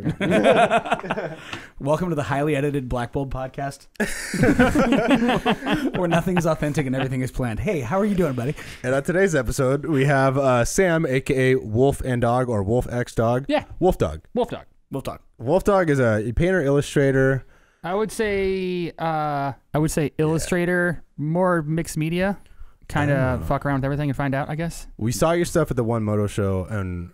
Welcome to the highly edited Black Bulb podcast, where nothing is authentic and everything is planned. Hey, how are you doing, buddy? And on today's episode, we have uh, Sam, aka Wolf and Dog or Wolf X Dog. Yeah. Wolf Dog. Wolf Dog. We'll talk. Wolf Dog is a painter illustrator. I would say uh I would say Illustrator, more mixed media. Kind of Oh. fuck around with everything and find out, I guess. We saw your stuff at the One Moto show, and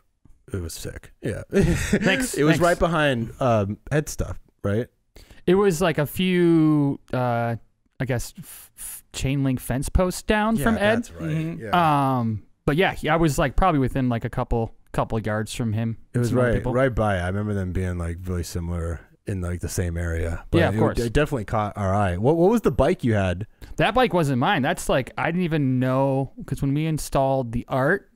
it was sick. Yeah. Thanks. it was thanks. right behind um, head stuff, right? It was like a few uh I guess chain link fence posts down from Ed. That's right. Mhm. Yeah. Um but yeah, he- I was like probably within like a couple couple yards from him. it was right, people. right by. I remember them being like really similar in like the same area. But Yeah, of it- course. It definitely caught our eye. What What was the bike you had? That bike wasn't mine. That's like I didn't even know because when we installed the art,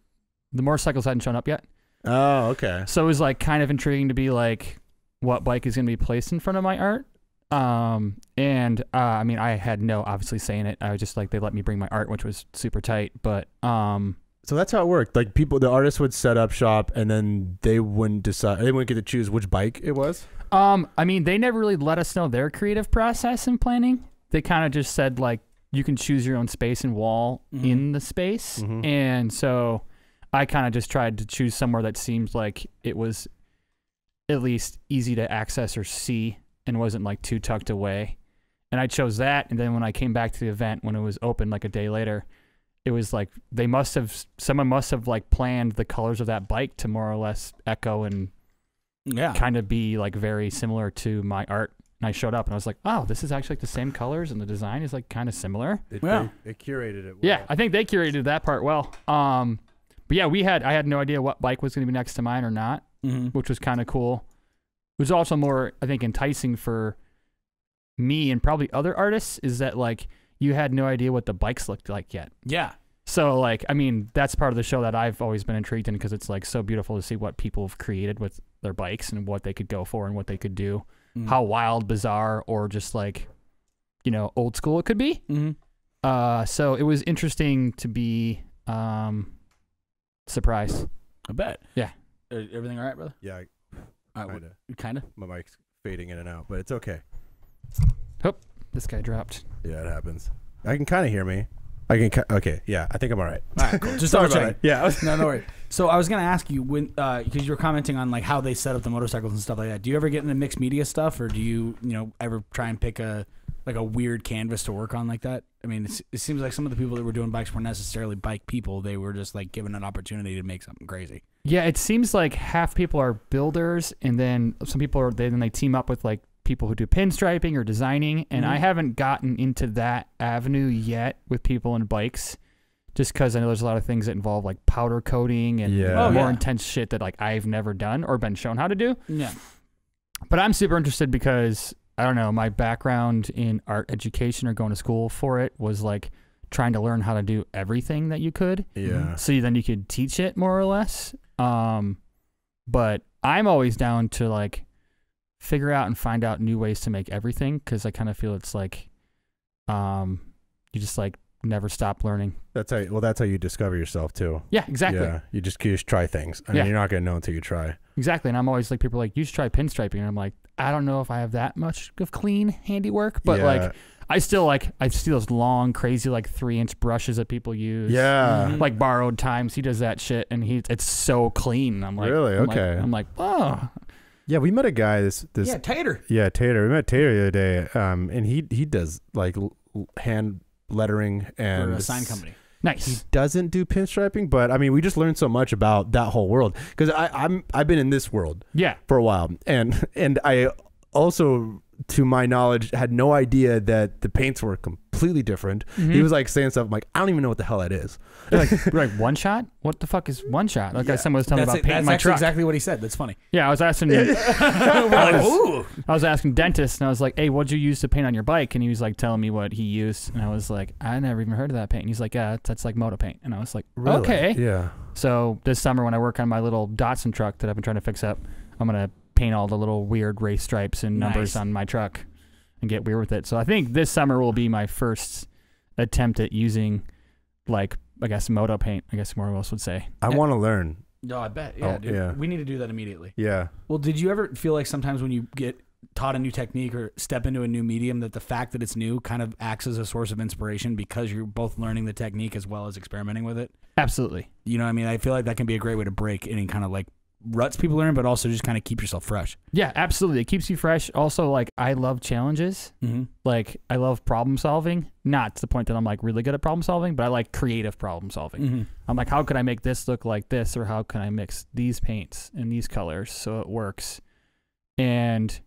the motorcycles hadn't shown up yet. Oh, okay. So it was like kind of intriguing to be like, what bike is going to be placed in front of my art? Um, and uh, I mean, I had no obviously saying it. I was just like they let me bring my art, which was super tight. But um, So that's how it worked. Like people, the artists would set up shop, and then they wouldn't decide. They wouldn't get to choose which bike it was. um, I mean, they never really let us know their creative process and planning. They kind of just said like you can choose your own space and wall Mhm. in the space, Mhm. and so I kind of just tried to choose somewhere that seemed like it was at least easy to access or see and wasn't like too tucked away. And I chose that. And then when I came back to the event, when it was open like a day later, it was like they must have, someone must have like planned the colors of that bike to more or less echo and Yeah. kind of be like very similar to my art. And I showed up and I was like, oh, this is actually like the same colors and the design is like kind of similar. They, Yeah. they, they curated it. Well. Yeah, I think they curated that part well. Um, but yeah, we had I had no idea what bike was going to be next to mine or not, hmm which was kind of cool. It was also more I think enticing for me and probably other artists is that like you had no idea what the bikes looked like yet. Yeah. So like I mean that's part of the show that I've always been intrigued in because it's like so beautiful to see what people have created with their bikes and what they could go for and what they could do, Mhm. how wild, bizarre, or just like you know old school it could be. Mhm. Uh, so it was interesting to be um, surprised. I bet. Yeah. Uh, everything all right, brother? yeah. Uh, Kind of. kind of. My mic's fading in and out, but it's okay. Oh. This guy dropped. Yeah, it happens. I can kind of hear me. I can. ki- Okay. Yeah, I think I'm all right. All right, cool. Just Sorry double about checking. that. Yeah. I was- No, no worries. So I was gonna ask you when, because you were commenting on like how they set up the motorcycles and stuff like that. Do you ever get into mixed media stuff, or do you, you know, ever try and pick a like a weird canvas to work on like that? I mean, it's, it seems like some of the people that were doing bikes weren't necessarily bike people. They were just like given an opportunity to make something crazy. Yeah, it seems like half people are builders, and then some people are. They, then they team up with like people who do pinstriping or designing. And I Mhm. haven't gotten into that avenue yet with people and bikes, just because I know there's a lot of things that involve like powder coating and Yeah. Oh, more yeah. intense shit that like I've never done or been shown how to do. Yeah. but I'm super interested because I don't know, my background in art education or going to school for it was like trying to learn how to do everything that you could. yeah. So then you could teach it more or less. Um, but I'm always down to like figure out and find out new ways to make everything because I kind of feel it's like um, you just like never stop learning. That's how. You, Well, that's how you discover yourself too. Yeah, exactly. Yeah. You just you just try things. I mean, Yeah. you're not gonna know until you try. Exactly. And I'm always like, people are like, you should try pinstriping. And I'm like, I don't know if I have that much of clean handiwork, but yeah. like, I still like, I see those long, crazy, like three inch brushes that people use. Yeah. Mhm. Like borrowed times. He does that shit and he, it's so clean. I'm like, Really? I'm like- Okay. I'm like, oh, Yeah. We met a guy. This this yeah, Tater. Yeah, Tater. We met Tater the other day, um, and he he does like l- l- hand lettering and For a sign s- company. He doesn't do pinstriping, but I mean, we just learned so much about that whole world because I'm I've been in this world Yeah. for a while, and and I also, to my knowledge, had no idea that the paints were completely different. He Mhm. was like saying stuff I'm like I don't even know what the hell that is. You're like, like one shot? What the fuck is one shot? Like Yeah. someone was telling me That's, about it, painting my truck. exactly what he said. That's funny. Yeah, I was asking. We're like, ooh. I was asking dentist, and I was like, "Hey, what'd you use to paint on your bike?" And he was like telling me what he used, and I was like, "I never even heard of that paint." And he's like, "Yeah, that's like moto paint." And I was like, "Okay." Yeah. So this summer, when I work on my little Datsun truck that I've been trying to fix up, I'm gonna paint all the little weird race stripes and numbers Nice. on my truck and get weird with it. So I think this summer will be my first attempt at using, like, I guess moto paint. I guess more else would say. I Yeah. want to learn. No, I bet. Oh, yeah, Oh, dude. yeah. We need to do that immediately. Yeah. Well, did you ever feel like sometimes when you get taught a new technique or step into a new medium that the fact that it's new kind of acts as a source of inspiration because you're both learning the technique as well as experimenting with it? Absolutely. You know what I mean? I feel like that can be a great way to break any kind of like ruts people learn, but also just kind of keep yourself fresh. Yeah, absolutely. It keeps you fresh. Also, like I love challenges. Mm-hmm. Like I love problem solving. Not to the point that I'm like really good at problem solving, but I like creative problem solving. Mm-hmm. I'm like, how could I make this look like this, or how can I mix these paints and these colors so it works? And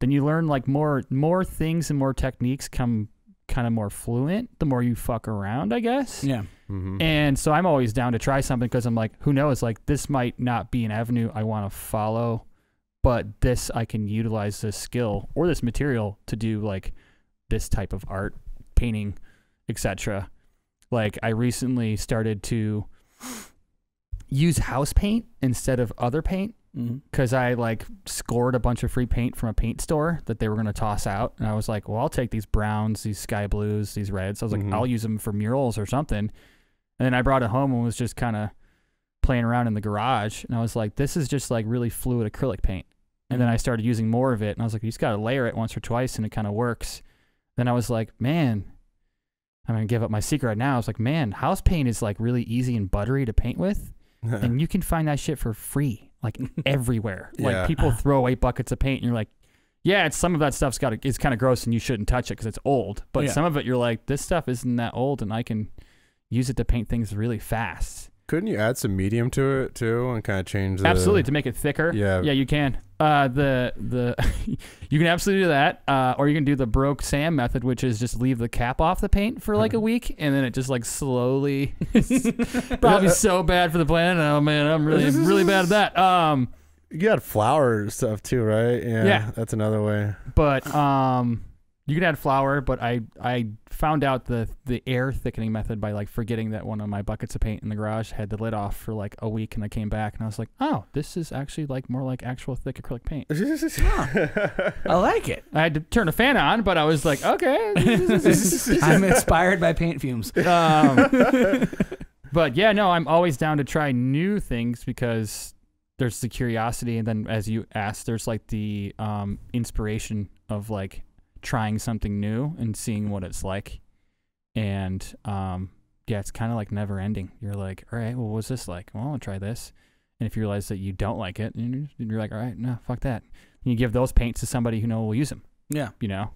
then you learn like more more things and more techniques come kind of more fluent the more you fuck around, I guess. Yeah. Mm-hmm. And so I'm always down to try something because I'm like, who knows? Like this might not be an avenue I want to follow, but this I can utilize this skill or this material to do like this type of art, painting, etc. Like I recently started to use house paint instead of other paint Mm-hmm. because I like scored a bunch of free paint from a paint store that they were going to toss out. And I was like, well, I'll take these browns, these sky blues, these reds. I was like, Mhm. I'll use them for murals or something. And then I brought it home and was just kind of playing around in the garage. And I was like, this is just like really fluid acrylic paint. And then I started using more of it. And I was like, you just got to layer it once or twice and it kind of works. Then I was like, man, I'm going to give up my secret right now. I was like, man, house paint is like really easy and buttery to paint with and you can find that shit for free like everywhere Yeah. like people throw away buckets of paint and you're like yeah it's some of that stuff's got it's kind of gross and you shouldn't touch it because it's old but Yeah. some of it you're like this stuff isn't that old and i can use it to paint things really fast Couldn't you add some medium to it too and kind of change the absolutely to make it thicker Yeah. yeah you can uh the the you can absolutely do that uh or you can do the broke sam method which is just leave the cap off the paint for like a week and then it just like slowly probably so bad for the planet oh man i'm really really bad at that um You got flour stuff too, right? Yeah. Yeah. That's another way. but um you can add flour but i i found out the the air thickening method by like forgetting that one of my buckets of paint in the garage had the lid off for like a week and i came back and i was like oh this is actually like more like actual thick acrylic paint I like it. i had to turn a fan on but i was like okay I'm inspired by paint fumes. um, but yeah no i'm always down to try new things because there's the curiosity and then as you asked there's like the um, inspiration of like trying something new and seeing what it's like and um, yeah it's kind of like never ending you're like all right well what's this like well i'll try this and if you realize that you don't like it and you're like all right no fuck that and you give those paints to somebody who know will use them Yeah. you know,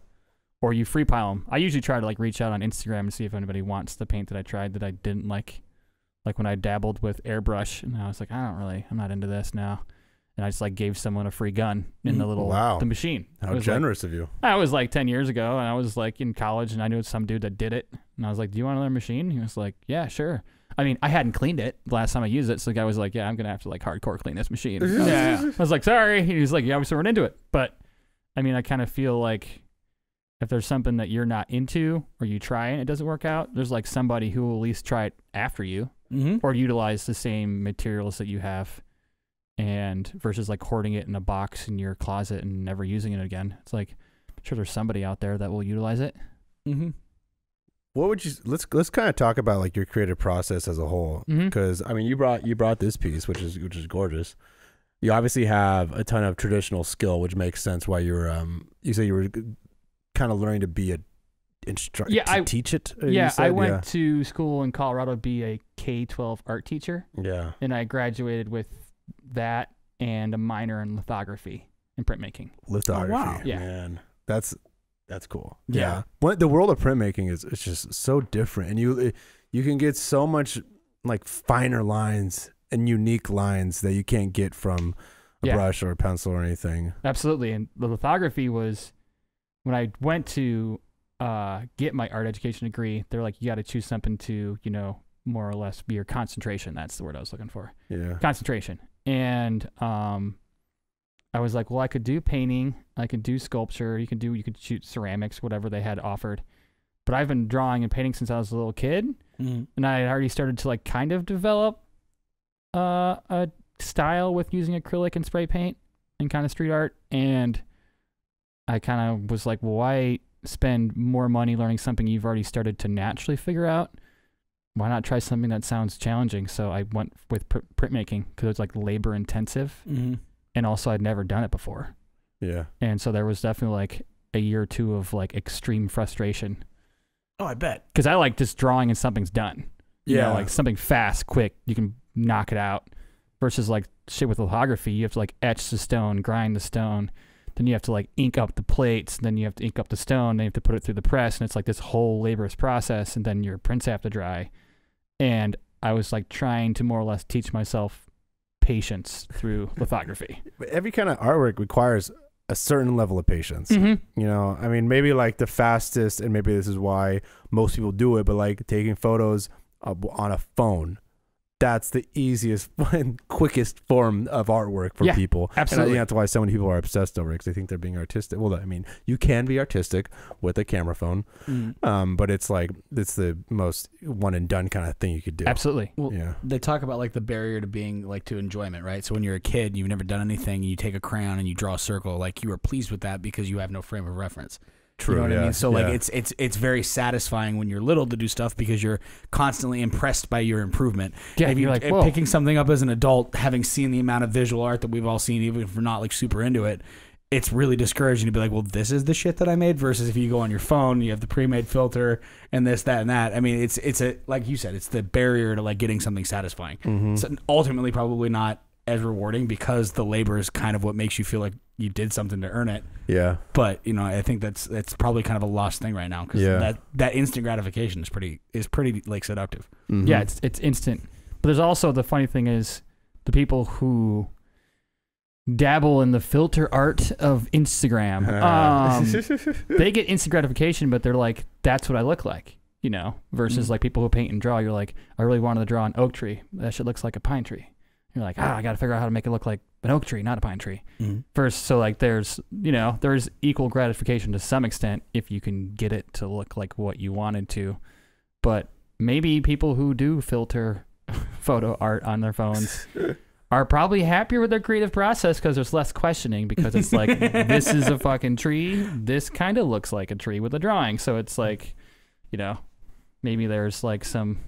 or you free pile them. I usually try to like reach out on Instagram and see if anybody wants the paint that I tried that I didn't like. Like when I dabbled with airbrush and I was like, I don't really, I'm not into this now. And I just like gave someone a free gun in the Mhm. little Wow. the machine. How was like- generous of you. I was like 10 years ago and I was like in college and I knew some dude that did it. And I was like, Do you want another machine? He was like, Yeah, sure. I mean, I hadn't cleaned it the last time I used it. So the guy was like, Yeah, I'm going to have to like hardcore clean this machine. I was- Yeah. I was like, Sorry. He was like, Yeah, we weren't into it. But I mean, I kind of feel like if there's something that you're not into or you try and it doesn't work out, there's like somebody who will at least try it after you Mm-hmm. or utilize the same materials that you have and versus like hoarding it in a box in your closet and never using it again. It's like I'm sure there's somebody out there that will utilize it. Mm-hmm. What would you let's let's kind of talk about like your creative process as a whole because I mean you brought you brought this piece which is which is gorgeous. You obviously have a ton of traditional skill which makes sense why you're um you say you were kind of learning to be a instructor Yeah, I- teach it. uh, yeah, I went to school in Colorado to be a K-12 art teacher yeah. Yeah. and I graduated with that and a minor in lithography and printmaking. lithography. wow. Yeah. Man, that's that's cool. Yeah. What the world of printmaking is it's just so different, and you you can get so much like finer lines and unique lines that you can't get from a Yeah. brush or a pencil or anything. Absolutely. And the lithography was when I went to uh, get my art education degree, they're like, you got to choose something to, you know, more or less be your concentration. That's the word I was looking for. Yeah. Concentration. And um, I was like, well, I could do painting, I could do sculpture, you could do, you could shoot ceramics, whatever they had offered. But I've been drawing and painting since I was a little kid Mm-hmm. and I had already started to like kind of develop uh, a style with using acrylic and spray paint and kind of street art. And I kind of was like, well, why spend more money learning something you've already started to naturally figure out? Why not try something that sounds challenging? So I went with pr- printmaking because it's like labor intensive, Mm-hmm. and also I'd never done it before, Yeah. and so there was definitely like a year or two of like extreme frustration Oh, I bet. because I like just drawing and something's done. You know, Yeah. like something fast, quick, you can knock it out. Versus like shit with lithography, you have to like etch the stone, grind the stone, then you have to like ink up the plates, then you have to ink up the stone, then you have to put it through the press, and it's like this whole laborious process, and then your prints have to dry. And I was like trying to more or less teach myself patience through lithography. But every kind of artwork requires a certain level of patience. Mm-hmm. You know, I mean, maybe like the fastest, and maybe this is why most people do it, but like taking photos on a phone, that's the easiest and quickest form of artwork for Yeah, people. And I absolutely. think that's why so many people are obsessed over it because they think they're being artistic. Well, I mean, you can be artistic with a camera phone, Mm. um, but it's like it's the most one and done kind of thing you could do. Absolutely. Well, Yeah. they talk about like the barrier to being like to enjoyment, right? So when you're a kid, you've never done anything, you take a crayon and you draw a circle, like you are pleased with that because you have no frame of reference. True. You know what yeah. I mean? So like Yeah. it's it's it's very satisfying when you're little to do stuff because you're constantly impressed by your improvement. Yeah, if you you're like, whoa. picking something up as an adult, having seen the amount of visual art that we've all seen, even if we're not like super into it, it's really discouraging to be like, well, this is the shit that I made. Versus if you go on your phone, you have the pre-made filter and this, that, and that. I mean, it's it's a like you said, it's the barrier to like getting something satisfying. Mhm. So ultimately, probably not as rewarding because the labor is kind of what makes you feel like you did something to earn it. yeah. But you know, I think that's that's probably kind of a lost thing right now because Yeah. that that instant gratification is pretty is pretty like seductive. Mhm. Yeah, it's it's instant. But there's also the funny thing is the people who dabble in the filter art of Instagram. Um, they get instant gratification, but they're like, that's what I look like, you know, versus Mm. like people who paint and draw. You're like, I really wanted to draw an oak tree. That shit looks like a pine tree. You're like, ah, I got to figure out how to make it look like an oak tree, not a pine tree. First, so like there's, you know, there's equal gratification to some extent if you can get it to look like what you wanted to. But maybe people who do filter photo art on their phones are probably happier with their creative process because there's less questioning because it's like this is a fucking tree this kind of looks like a tree with a drawing so it's like you know maybe there's like some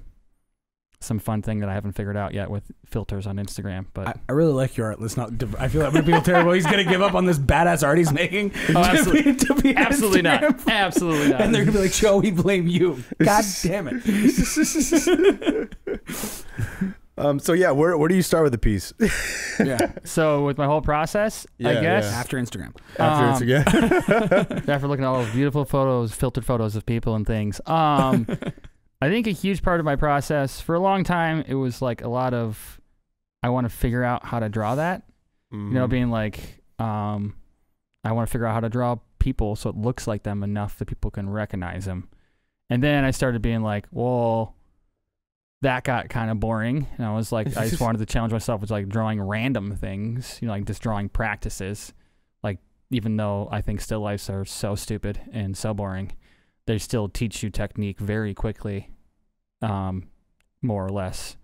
some fun thing that i haven't figured out yet with filters on instagram but I, I really like your art. Let's not. I feel like when people terrible. He's gonna give up on this badass art he's making. Oh, to absolutely. be- to be on absolutely not absolutely not And they're gonna be like, "Joe, we blame you." God damn it. Um. So yeah, where where do you start with the piece? Yeah. so with my whole process i guess yeah. After Instagram. After Um, Instagram. after looking at all those beautiful photos, filtered photos of people and things. Um, I think a huge part of my process for a long time it was like a lot of I want to figure out how to draw that. You know, Mhm. being like, um, I want to figure out how to draw people so it looks like them enough that people can recognize them. And then I started being like, well, that got kind of boring. And I was like, I just wanted to challenge myself with like drawing random things, you know, like just drawing practices. Like, even though I think still lifes are so stupid and so boring, they still teach you technique very quickly, um, more or less.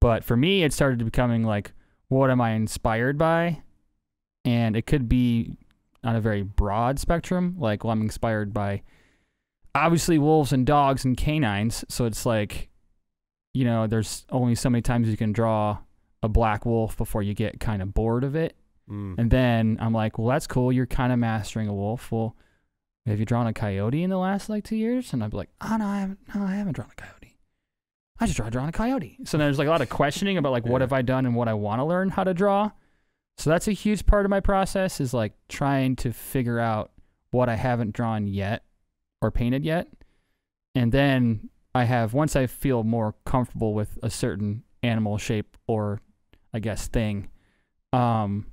But for me, it started to becoming like, what am I inspired by? And it could be on a very broad spectrum. Like, well, I'm inspired by obviously wolves and dogs and canines. So it's like, you know, there's only so many times you can draw a black wolf before you get kind of bored of it. Mm. And then I'm like, well, that's cool. You're kind of mastering a wolf. Well, have you drawn a coyote in the last like two years? And I'd be like, oh no, I haven't. No, I haven't drawn a coyote. I just tried drawing a coyote. So there's like a lot of questioning about like what have I done and what I want to learn how to draw. So that's a huge part of my process is like trying to figure out what I haven't drawn yet or painted yet. And then I have once I feel more comfortable with a certain animal shape or I guess thing, um,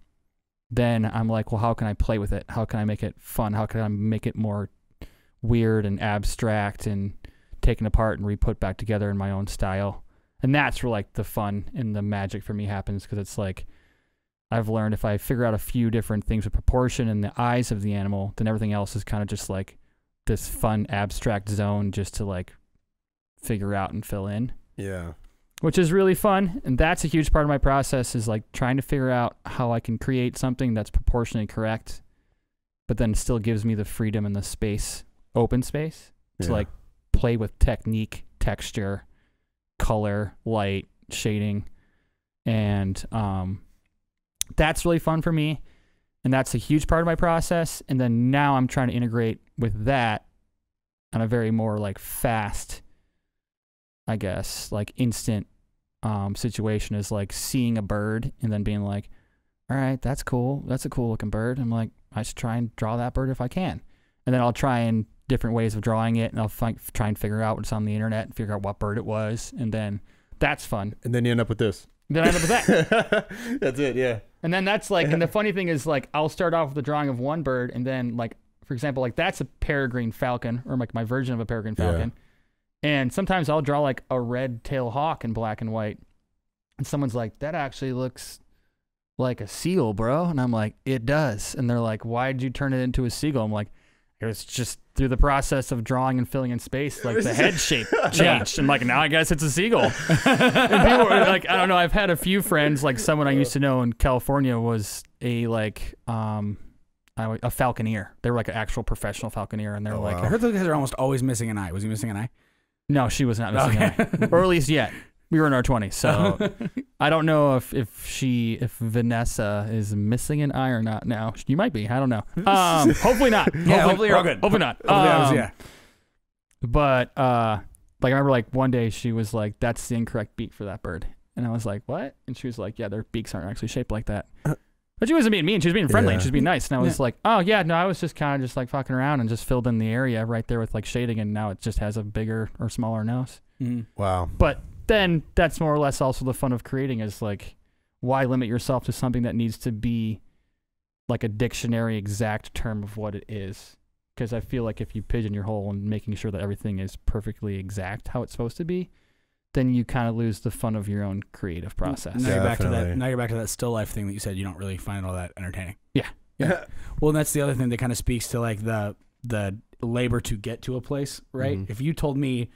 then I'm like, well, how can I play with it? How can I make it fun? How can I make it more weird and abstract and taken apart and re-put back together in my own style? And that's where like the fun and the magic for me happens because it's like I've learned if I figure out a few different things with proportion and the eyes of the animal, then everything else is kind of just like this fun abstract zone just to like figure out and fill in Yeah. Which is really fun and that's a huge part of my process is like trying to figure out how i can create something that's proportionally correct but then still gives me the freedom and the space open space to Yeah. like play with technique texture color, light, shading, and um, that's really fun for me, and that's a huge part of my process. And then now I'm trying to integrate with that on a very more like fast, I guess, like instant um, situation is like seeing a bird and then being like, all right, that's cool. That's a cool looking bird. I'm like, I should try and draw that bird if I can. And then I'll try and different ways of drawing it and I'll fi- try and figure out what's on the internet and figure out what bird it was. And then that's fun. And then you end up with this. Then I end up with that. That's it. Yeah. And then that's like, and the funny thing is, like, I'll start off with a drawing of one bird, and then, like, for example, like that's a peregrine falcon, or like my version of a peregrine Yeah. Falcon. And sometimes I'll draw like a red tail hawk in black and white, and someone's like, "That actually looks like a seal, bro," and I'm like, "It does." And they're like, "Why did you turn it into a seagull?" I'm like, "It was just through the process of drawing and filling in space, like the head shape changed." And like now I guess it's a seagull. and people were like, I don't know. I've had a few friends, like someone I used to know in California was a like um a falconeer. They were like an actual professional falconeer, and they're Oh, like, wow. I heard those guys are almost always missing an eye. Was he missing an eye? No, she was not missing Okay. an eye, or at least yet. We were in our twenties, so I don't know if if she if Vanessa is missing an eye or not. Now you might be. I don't know. Um, hopefully not. Yeah, hopefully you're all good. Hopefully not. Hopefully that was- Um, yeah. But uh, like I remember, like one day she was like, "That's the incorrect beak for that bird," and I was like, "What?" And she was like, "Yeah, their beaks aren't actually shaped like that." But she wasn't being mean. She was being friendly. and She was being nice. And I was like, "Oh yeah, no, I was just kind of just like fucking around and just filled in the area right there with like shading, and now it just has a bigger or smaller nose." Mhm. Wow. But then that's more or less also the fun of creating is like, why limit yourself to something that needs to be like a dictionary exact term of what it is? Because I feel like if you pigeon your hole and making sure that everything is perfectly exact how it's supposed to be, then you kind of lose the fun of your own creative process. Now you're back to that. Now you're back to that still life thing that you said you don't really find all that entertaining. Yeah. Yeah. Well, and that's the other thing that kind of speaks to like the the labor to get to a place, right? Mhm. If you told me,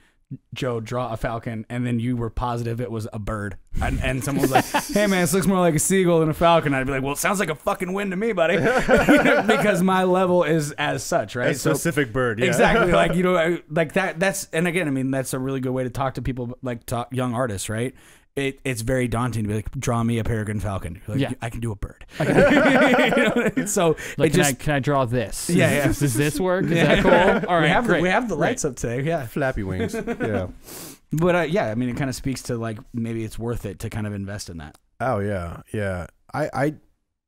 Joe, draw a falcon, and then you were positive it was a bird, and, and someone was like, "Hey man, this looks more like a seagull than a falcon," I'd be like, "Well, it sounds like a fucking wind to me, buddy," because my level is as such, right? A specific bird. Yeah. Exactly. Like you know, like that. That's and again, I mean, that's a really good way to talk to people, like talk young artists, right? It, it's very daunting to be like, draw me a peregrine falcon. Like, Yeah. I can do a bird. I You know, so like, can, just I, can I draw this? Yeah, yeah. Does this work? Is that cool? All right, we have great. we have the Great. lights up today, yeah. Flappy wings. yeah. But uh, yeah, I mean, it kind of speaks to like maybe it's worth it to kind of invest in that. Oh yeah, yeah. I I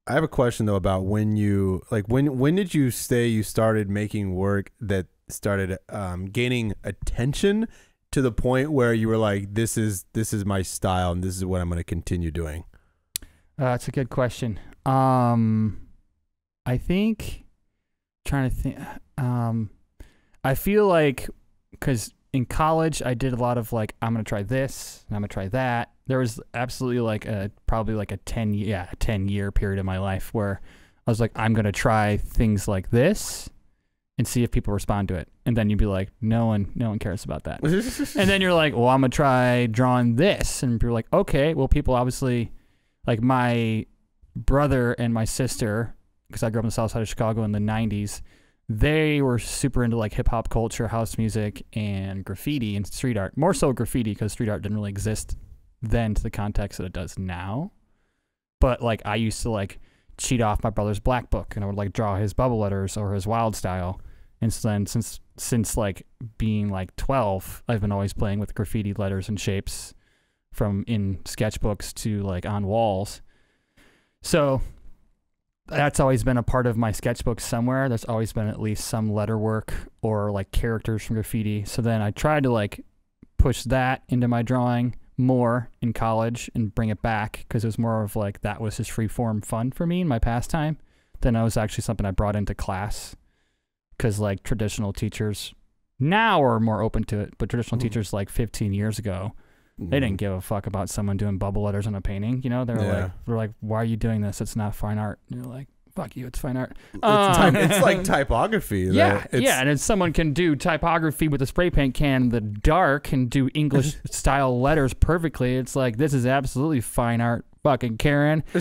I have a question though about when you like when when did you say you started making work that started um, gaining attention to the point where you were like, this is this is my style and this is what I'm going to continue doing. Uh, that's a good question. Um, I think trying to think. Um, I feel like because in college I did a lot of like I'm gonna try this and I'm gonna try that. There was absolutely like a probably like a ten yeah ten year period of my life where I was like I'm gonna try things like this and see if people respond to it. And then you'd be like, no one no one cares about that. And then you're like, well, I'm gonna try drawing this, and people are like, okay, well, people obviously, like my brother and my sister, because I grew up in the south side of Chicago in the '90s, they were super into like hip hop culture, house music, and graffiti and street art. More so graffiti because street art didn't really exist then to the context that it does now. But like I used to like cheat off my brother's black book, and I would like draw his bubble letters or his wild style. And so then since since like being like 12, I've been always playing with graffiti letters and shapes from in sketchbooks to like on walls. So that's always been a part of my sketchbook somewhere. There's always been at least some letter work or like characters from graffiti. So then I tried to like push that into my drawing more in college and bring it back because it was more of like that was just free form fun for me in my pastime than it was actually something I brought into class because like traditional teachers now are more open to it, but traditional Mhm. teachers like 15 years ago, they didn't give a fuck about someone doing bubble letters on a painting. You know, they were Yeah. like, they're like, why are you doing this? It's not fine art. And you're like, fuck you, it's fine art. It's, Um, type, it's like typography. though. Yeah, yeah, and if someone can do typography with a spray paint can the dark and do English style letters perfectly, it's like this is absolutely fine art, fucking Karen.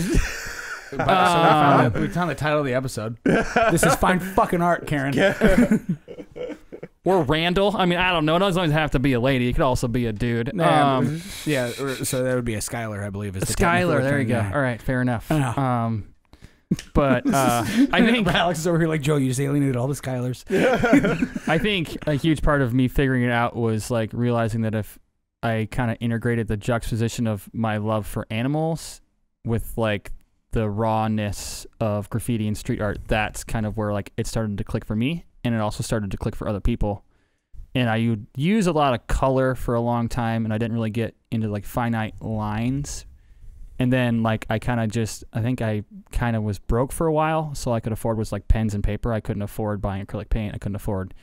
But- so we, Uh, found the, the title of the episode. this is fine fucking art, Karen. or Randall. I mean, I don't know. It doesn't always have to be a lady. It could also be a dude. Yeah, Um, yeah. or- So that would be a Skylar, I believe. Is the technical Skylar. There you term, go. yeah. All right, fair enough. Yeah. Um, but uh, I think Alex is over here like Joe. You just alienated all the Skylars. I think a huge part of me figuring it out was like realizing that if I kind of integrated the juxtaposition of my love for animals with like the rawness of graffiti and street art, that's kind of where like it started to click for me, and it also started to click for other people. And I would use a lot of color for a long time, and I didn't really get into like finite lines. And then like I kind of just I think I kind of was broke for a while, so I could afford was like pens and paper. I couldn't afford buying acrylic paint. I couldn't afford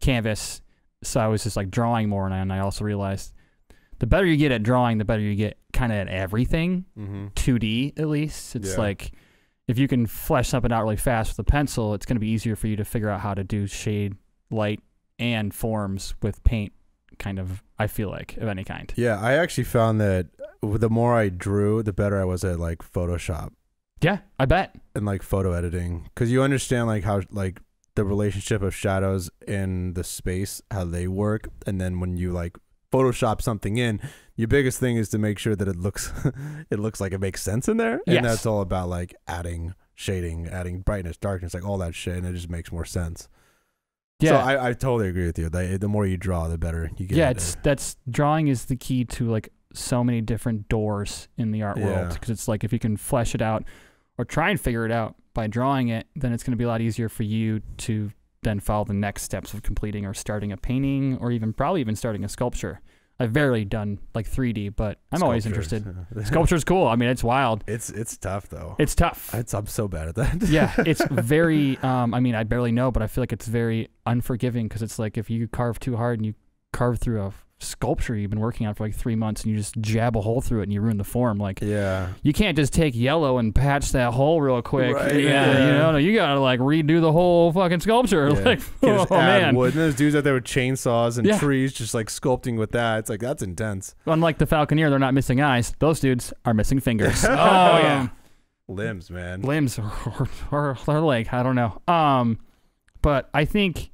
canvas, so I was just like drawing more. And I also realized the better you get at drawing, the better you get kind of at everything. Mm-hmm. 2D at least. It's Yeah. like if you can flesh something out really fast with a pencil, it's going to be easier for you to figure out how to do shade, light, and forms with paint. Kind of, I feel like of any kind. Yeah, I actually found that the more I drew, the better I was at like Photoshop Yeah, I bet. and like photo editing because you understand like how like the relationship of shadows in the space, how they work, and then when you like Photoshop something in, your biggest thing is to make sure that it looks it looks like it makes sense in there, Yes. and that's all about like adding shading, adding brightness, darkness, like all that shit, and it just makes more sense. Yeah, So I, I totally agree with you. The, the more you draw, the better you get. yeah. It's it. that's drawing is the key to like so many different doors in the art world because it's like if you can flesh it out or try and figure it out by drawing it, then it's going to be a lot easier for you to then follow the next steps of completing or starting a painting or even probably even starting a sculpture. I've barely done like 3D, but I'm always interested. Sculpture's cool. I mean, it's wild. It's it's tough though. It's tough. It's, I'm so bad at that. yeah, it's very. Um, I mean, I barely know, but I feel like it's very unforgiving because it's like if you carve too hard and you carve through a sculpture you've been working on for like three months and you just jab a hole through it and you ruin the form. Like yeah. you can't just take yellow and patch that hole real quick. Right, yeah, yeah. you know, no, you gotta like redo the whole fucking sculpture. Yeah. Like, oh man. wood. And there's dudes out there with chainsaws and Yeah. trees, just like sculpting with that. It's like that's intense. Unlike the Falconeer, they're not missing eyes. Those dudes are missing fingers. Oh, yeah. Limbs, man. limbs or, or, or, or leg. I don't know. Um, but I think,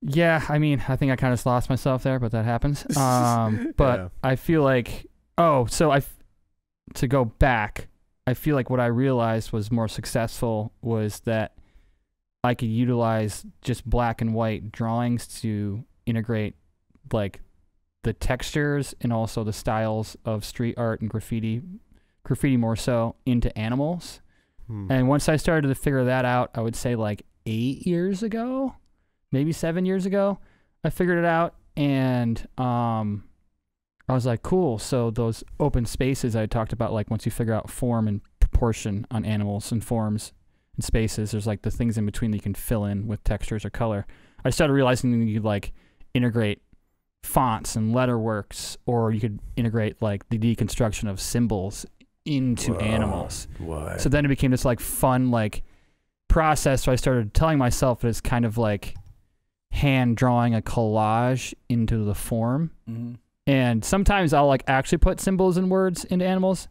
yeah, I mean, I think I kind of lost myself there, but that happens. Um, but Yeah. I feel like, oh, so I, to go back, I feel like what I realized was more successful was that I could utilize just black and white drawings to integrate like the textures and also the styles of street art and graffiti graffiti more so into animals. Hmm. And once I started to figure that out, I would say like eight years ago, maybe seven years ago, I figured it out. And um, I was like, cool. So those open spaces I talked about, like once you figure out form and proportion on animals and forms and spaces, there's like the things in between that you can fill in with textures or color. I started realizing you could like integrate fonts and letterworks, or you could integrate like the deconstruction of symbols into Whoa. animals. What? So then it became this like fun like process. So I started telling myself that it's kind of like hand drawing a collage into the form. Mhm. And sometimes I'll like actually put symbols and words into animals.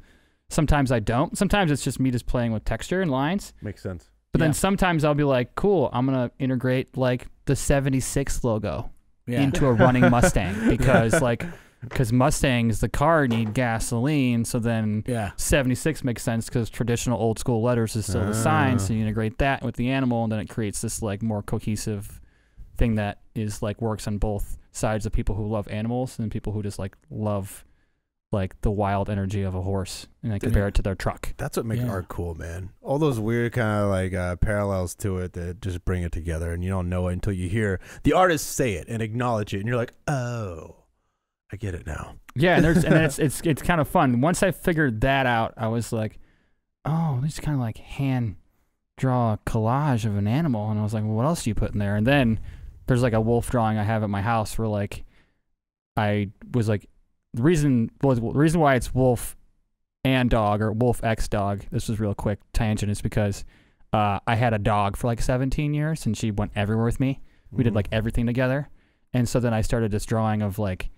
Sometimes I don't. Sometimes it's just me just playing with texture and lines. Makes sense. But Yeah. then sometimes I'll be like, cool, I'm gonna integrate like the 76 logo Yeah. into a running Mustang because like because Mustangs the car need gasoline, so then yeah. 76 makes sense because traditional old school letters is still the sign, Ah. so you integrate that with the animal, and then it creates this like more cohesive thing that is like works on both sides of people who love animals and people who just like love like the wild energy of a horse, and they compare it to their truck. That's what makes Yeah. art cool, man. All those weird kind of like uh, parallels to it that just bring it together, and you don't know it until you hear the artist say it and acknowledge it, and you're like, oh, I get it now. Yeah, and there's and it's it's it's kind of fun. Once I figured that out, I was like, oh, this kind of like hand draw a collage of an animal, and I was like, well, what else do you put in there? And then there's like a wolf drawing I have at my house where like I was like the reason was the reason why it's wolf and dog or wolf x dog. This was real quick tangent is because uh, I had a dog for like 17 years and she went everywhere with me. We did Mhm. like everything together. And so then I started this drawing of like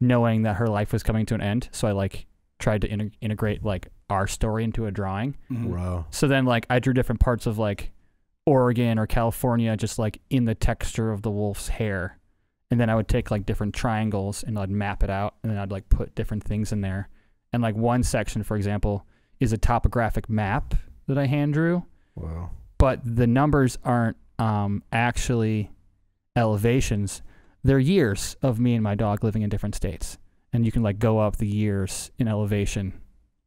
knowing that her life was coming to an end. So I like tried to integ- integrate like our story into a drawing. Mhm. Bro. So then like I drew different parts of like Oregon or California, just like in the texture of the wolf's hair. And then I would take like different triangles and I'd map it out and then I'd like put different things in there. And like one section, for example, is a topographic map that I hand drew, Wow. but the numbers aren't um, actually elevations. They're years of me and my dog living in different states. And you can like go up the years in elevation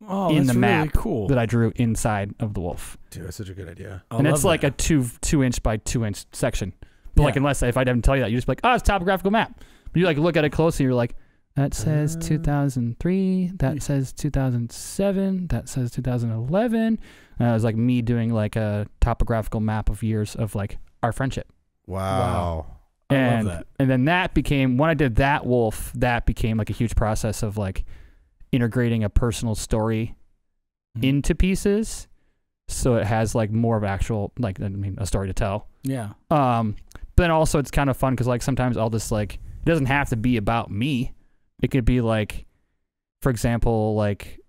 Oh, in the really map cool. that I drew inside of the wolf. Dude, that's such a good idea. I and it's like that. a two two inch by two inch section. But like unless if I didn't tell you that, you just be like, oh, it's a topographical map. But you like look at it closely, you're like, that says Uh, 2003, that yeah. says 2007, that says 2011. And it was like me doing like a topographical map of years of like our friendship. Wow. I love and that. and then that became when I did that wolf, that became like a huge process of like integrating a personal story Mhm. into pieces so it has like more of actual like I mean a story to tell. Yeah. Um but then also it's kind of fun cuz like sometimes I'll just like it doesn't have to be about me. It could be like for example like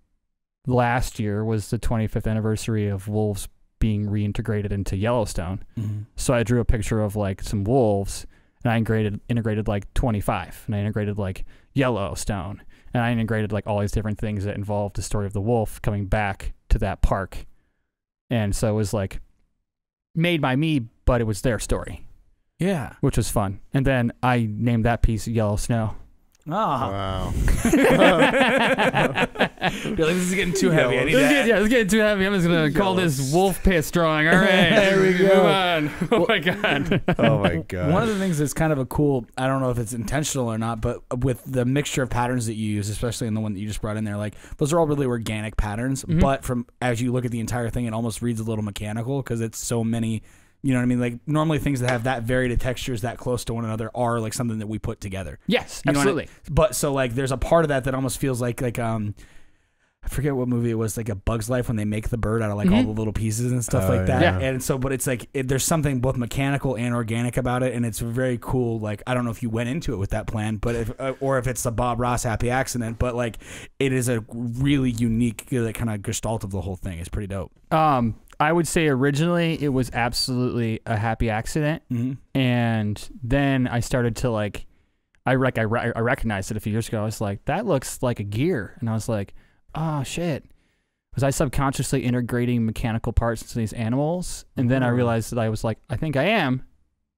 last year was the 25th anniversary of wolves being reintegrated into Yellowstone. Mm-hmm. So I drew a picture of like some wolves and I integrated integrated like 25 and I integrated like Yellowstone and I integrated like all these different things that involved the story of the wolf coming back to that park. And so it was like made by me, but it was their story, Yeah. which was fun. And then I named that piece Yellow Snow. Oh. Wow. You're like, this is getting too heavy. I need This is to getting, yeah, it's getting too heavy. I'm just gonna call this wolf piss drawing. All right, There we Move go. on. Oh my god. Oh my god. One of the things that's kind of a cool, I don't know if it's intentional or not, but with the mixture of patterns that you use, especially in the one that you just brought in there, like those are all really organic patterns. Mhm. But from as you look at the entire thing, it almost reads a little mechanical because it's so many. You know what I mean? Like normally things that have that varied of textures that close to one another are like something that we put together. Yes, You know what I- absolutely. But so like there's a part of that that almost feels like like um I forget what movie it was like a Bug's Life when they make the bird out of like all Mhm. the little pieces and stuff Oh, like that. yeah. And so but it's like it, there's something both mechanical and organic about it and it's very cool like I don't know if you went into it with that plan but if uh, or if it's the Bob Ross happy accident but like it is a really unique uh, kind of gestalt of the whole thing. It's pretty dope. Um, I would say originally it was absolutely a happy accident, Mhm. and then I started to like, I rec- I, re- I recognized it a few years ago. I was like, that looks like a gear, and I was like, oh shit. Was I subconsciously integrating mechanical parts into these animals? And then I Oh. realized that I was like, I think I am.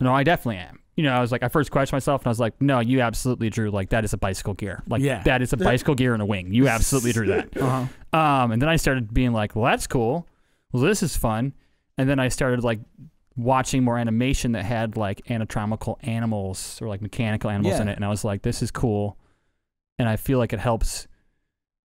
No, I definitely am. You know, I was like, I first questioned myself, and I was like, no, you absolutely drew like that is a bicycle gear. Like Yeah. that is a bicycle gear and a wing. You absolutely drew that. Uh-huh. Um, and then I started being like, well, that's cool. Well, this is fun. And then I started like watching more animation that had like anatomical animals or like mechanical animals in it. And I was like, this is cool. And I feel like it helps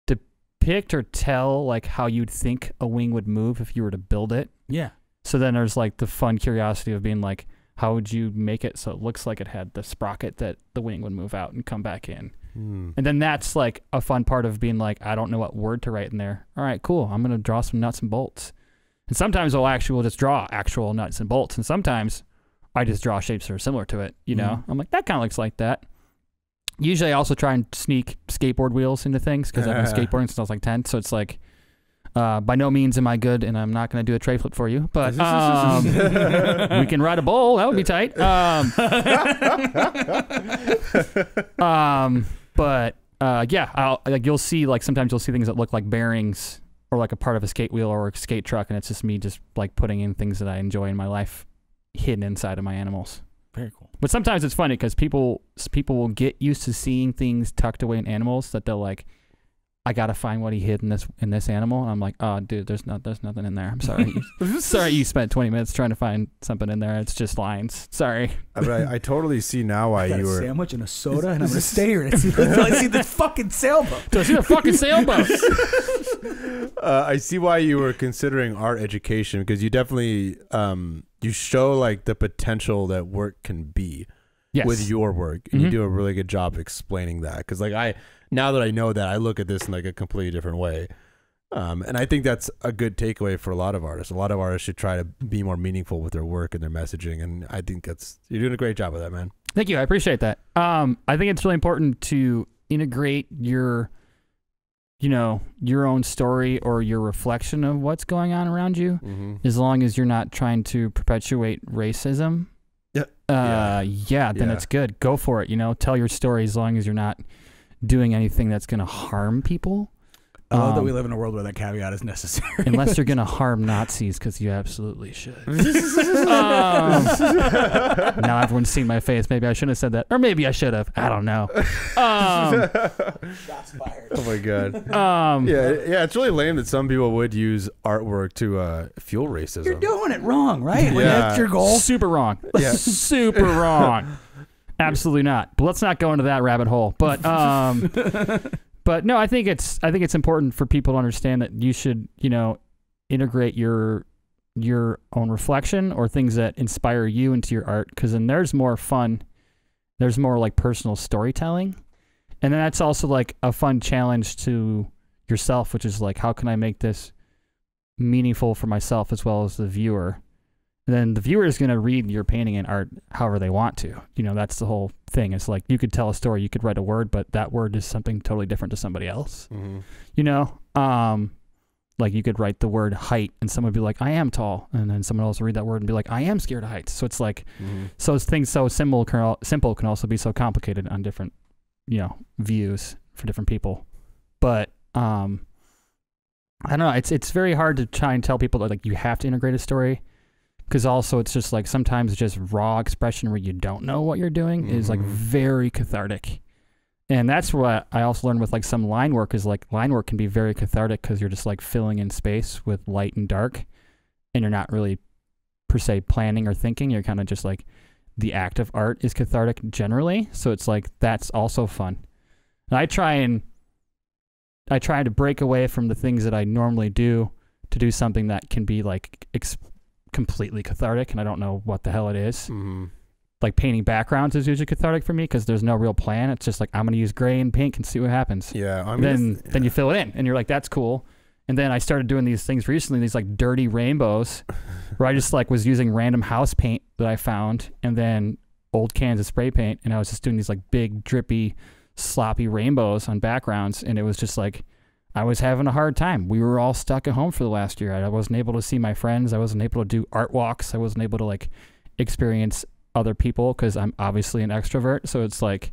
depict or tell like how you'd think a wing would move if you were to build it. Yeah. So then there's like the fun curiosity of being like, how would you make it so it looks like it had the sprocket that the wing would move out and come back in? Hmm. And then that's like a fun part of being like, I don't know what word to write in there. All right, cool. I'm gonna draw some nuts and bolts. And sometimes I'll actually will just draw actual nuts and bolts. And sometimes I just draw shapes that are similar to it. You know, Mhm. I'm like that kind of looks like that. Usually, I also try and sneak skateboard wheels into things because I've been skateboarding since I was like ten. So it's like, uh, by no means am I good, and I'm not gonna do a tre flip for you, but um, we can ride a bowl. That would be tight. Um, um, but uh, yeah, I'll, like you'll see like sometimes you'll see things that look like bearings or like a part of a skate wheel or a skate truck, and it's just me just like putting in things that I enjoy in my life hidden inside of my animals. Very cool. But sometimes it's funny because people people will get used to seeing things tucked away in animals that they'll like. I gotta find what he hid in this in this animal, and I'm like, oh, dude, there's not there's nothing in there. I'm sorry. You- sorry, you spent 20 minutes trying to find something in there. It's just lines. Sorry. but I, I totally see now why I got you a were. sandwich and a soda, and I'm gonna stay here until I see the fucking sailboat. Do I see the fucking sailboat? uh, I see why you were considering art education because you definitely um, you show like the potential that work can be Yes. with your work, and you Mhm. do a really good job explaining that. Because like I now that I know that, I look at this in like a completely different way. Um, and I think that's a good takeaway for a lot of artists. A lot of artists should try to be more meaningful with their work and their messaging. And I think that's you're doing a great job with that, man. Thank you. I appreciate that. Um, I think it's really important to integrate your you know, your own story or your reflection of what's going on around you, Mm-hmm. as long as you're not trying to perpetuate racism. Yeah. Uh, yeah. then Yeah. it's good. Go for it. You know, tell your story as long as you're not doing anything that's going to harm people. I love that Um, we live in a world where that caveat is necessary. Unless you're going to harm Nazis, because you absolutely should. Um, now everyone's seen my face. Maybe I shouldn't have said that. Or maybe I should have. I don't know. Um, oh my god. um, Yeah, yeah, it's really lame that some people would use artwork to uh, fuel racism. You're doing it wrong, right? When that's your goal. Super wrong. Yeah. Super wrong. Absolutely not. But let's not go into that rabbit hole. But um but no, I think it's I think it's important for people to understand that you should, you know, integrate your your own reflection or things that inspire you into your art cuz then there's more fun. There's more like personal storytelling. And then that's also like a fun challenge to yourself, which is like how can I make this meaningful for myself as well as the viewer? And then the viewer is going to read your painting and art however they want to. You know, that's the whole thing. It's like you could tell a story, you could write a word, but that word is something totally different to somebody else. hmm You know, um, like you could write the word height, and someone would be like, "I am tall," and then someone else would read that word and be like, "I am scared of heights." So it's like, hmm so it's things so simple can al- simple can also be so complicated on different, you know, views for different people. But um, I don't know. It's it's very hard to try and tell people that like you have to integrate a story, because also it's just like sometimes just raw expression where you don't know what you're doing is like Mhm. very cathartic. And that's what I also learned with like some line work is like line work can be very cathartic because you're just like filling in space with light and dark, and you're not really per se planning or thinking. You're kind of just like the act of art is cathartic generally. So it's like that's also fun. And I try and I try to break away from the things that I normally do to do something that can be like ex- completely cathartic, and I don't know what the hell it is. hmm Like painting backgrounds is usually cathartic for me because there's no real plan. It's just like I'm gonna use gray and pink and see what happens Yeah, I mean, then it's- then you fill it in and you're like that's cool and then i started doing these things recently these like dirty rainbows where i just like was using random house paint that i found and then old cans of spray paint and i was just doing these like big drippy sloppy rainbows on backgrounds and it was just like i was having a hard time. We were all stuck at home for the last year. I wasn't able to see my friends. I wasn't able to do art walks. I wasn't able to like experience other people because i'm obviously an extrovert. So it's like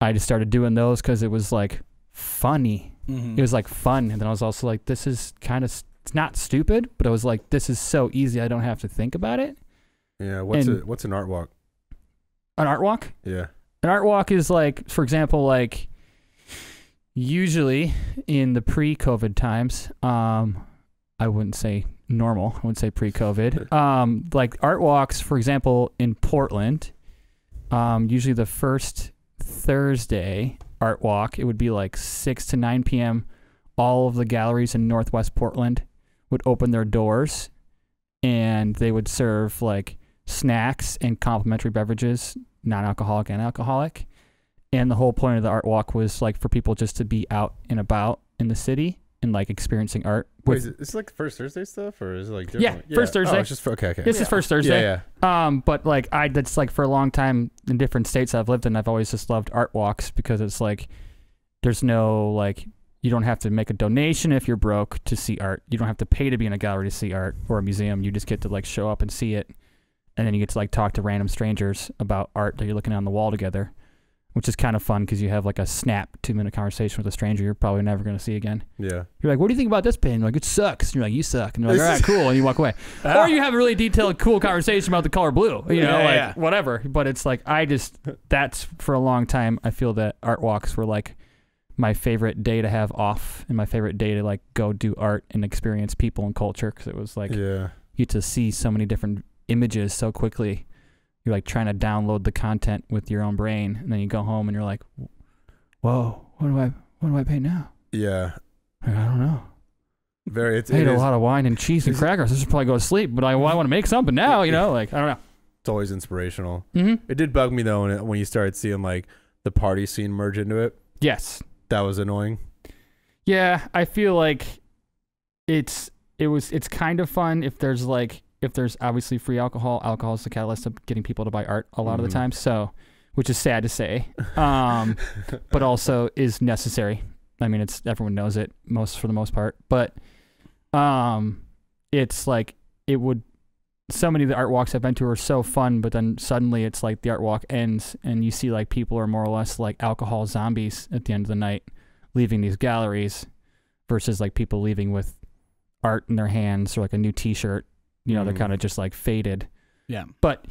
i just started doing those because it was like funny. Mhm. it was like fun. And then i was also like this is kind of it's not stupid but i was like this is so easy. I don't have to think about it. Yeah. What's and- a what's an art walk? an art walk? Yeah. an art walk is like for example like usually in the pre-covid times um i wouldn't say normal i wouldn't say pre-covid um like art walks for example in portland um usually the first thursday art walk it would be like 6 to 9 p.m all of the galleries in northwest portland would open their doors and they would serve like snacks and complimentary beverages non-alcoholic and alcoholic and the whole point of the art walk was like for people just to be out and about in the city and like experiencing art Wait, is it, is it like first Thursday stuff or is it like Yeah, different? first Thursday. Oh, it's just for, okay, okay. this is first thursday Yeah, yeah. um but like i that's like for a long time in different states i've lived in i've always just loved art walks because it's like there's no like you don't have to make a donation if you're broke to see art you don't have to pay to be in a gallery to see art or a museum you just get to like show up and see it and then you get to like talk to random strangers about art that you're looking at on the wall together which is kind of fun because you have like a snap two minute conversation with a stranger you're probably never going to see again Yeah. you're like, what do you think about this painting? You're like, it sucks. And you're like, you suck. And you're like, all right, cool. And you walk away. Ah. or you have a really detailed, cool conversation about the color blue. You know, Yeah, like yeah. whatever. But it's like I just that's for a long time. I feel that art walks were like my favorite day to have off, and my favorite day to like go do art and experience people and culture because it was like yeah. you get to see so many different images so quickly. You're like trying to download the content with your own brain, and then you go home and you're like, whoa, what do I what do I paint now? Yeah. Like, I don't know. Very. It's, I ate it a is- lot of wine and cheese and crackers. I should probably go to sleep, but I, I want to make something now. You know, like I don't know. it's always inspirational. Mm-hmm. It did bug me though when it, when you started seeing like the party scene merge into it. Yes. That was annoying. Yeah, I feel like it's it was it's kind of fun if there's like if there's obviously free alcohol. Alcohol is the catalyst of getting people to buy art a lot of Mhm. the time. So, which is sad to say, um, but also is necessary. I mean, it's everyone knows it most for the most part, but um, it's like it would. So many of the art walks I've been to are so fun, but then suddenly it's like the art walk ends, and you see like people are more or less like alcohol zombies at the end of the night, leaving these galleries, versus like people leaving with art in their hands or like a new T-shirt. You know, they're Mhm. kind of just like faded. Yeah. But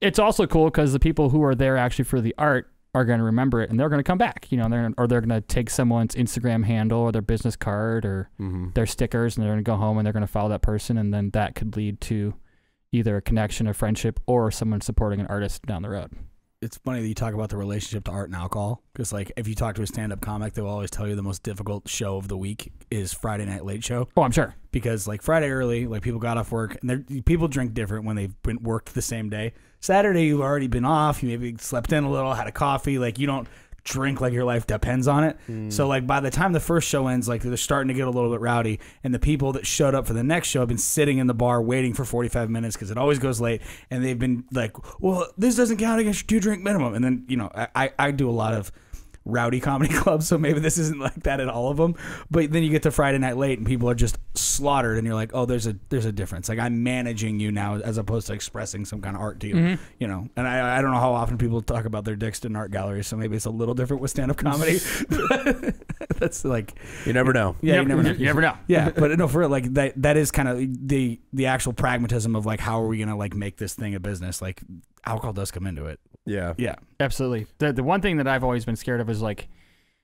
it's also cool because the people who are there actually for the art are going to remember it and they're going to come back. You know, they're or they're going to take someone's Instagram handle or their business card or Mm-hmm. their stickers and they're going to go home and they're going to follow that person and then that could lead to either a connection, a friendship, or someone supporting an artist down the road. It's funny that you talk about the relationship to art and alcohol because, like, if you talk to a stand-up comic, they'll always tell you the most difficult show of the week is Friday Night Late Show Oh, I'm sure. because, like, Friday early, like people got off work and they're, people drink different when they've been worked the same day. Saturday, you've already been off. You maybe slept in a little, had a coffee. Like, you don't drink like your life depends on it. Mm. So like by the time the first show ends, like they're starting to get a little bit rowdy, and the people that showed up for the next show have been sitting in the bar waiting for 45 minutes because it always goes late, and they've been like, "Well, this doesn't count against your two drink minimum." And then you know, I I, I do a lot of rowdy comedy clubs, so maybe this isn't like that at all of them. But then you get to Friday night late, and people are just slaughtered, and you're like, "Oh, there's a there's a difference." Like I'm managing you now as opposed to expressing some kind of art to you, Mm-hmm. you know. And I I don't know how often people talk about their dicks in art galleries, so maybe it's a little different with stand up comedy. That's like You never know. yeah, you never know. You never know. Yeah, but no, for real, like that that is kind of the the actual pragmatism of like how are we gonna like make this thing a business? Like alcohol does come into it. Yeah. Yeah. Absolutely. The the one thing that I've always been scared of is like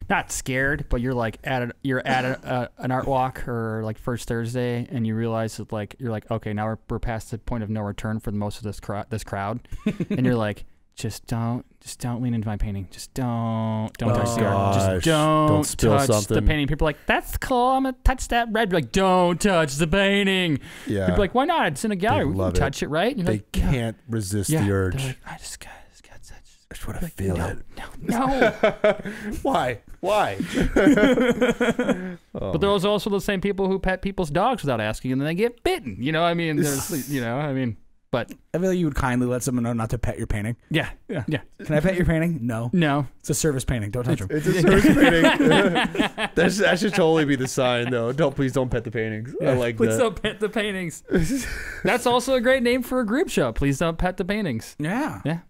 not scared, but you're like at a, you're at a, an art walk or like first Thursday, and you realize that like you're like okay now we're, we're past the point of no return for most of this crowd this crowd, and you're like just don't just don't lean into my painting, just don't don't touch the art, just don't, Don't spill touch the painting. People are like that's cool, I'm gonna touch that red. You're like don't touch the painting. Yeah. People are like why not? It's in a gallery, we can it. touch it, right? And you're they like, can't resist Yeah. the urge. like, I just got just got touch. I just want to Like, feel no, it. No, no. Why? Why? Oh, But there's also the same people who pet people's dogs without asking, and then they get bitten. You know, I mean, there's, you know, I mean, but I feel like you would kindly let someone know not to pet your painting. yeah, Yeah. yeah, Can I pet your painting? No. no, It's a service painting. Don't touch them. It's a service painting. That's, that should totally be the sign, though. Don't please don't pet the paintings. I like please that. don't pet the paintings. That's also a great name for a group show. Please don't pet the paintings. Yeah. The-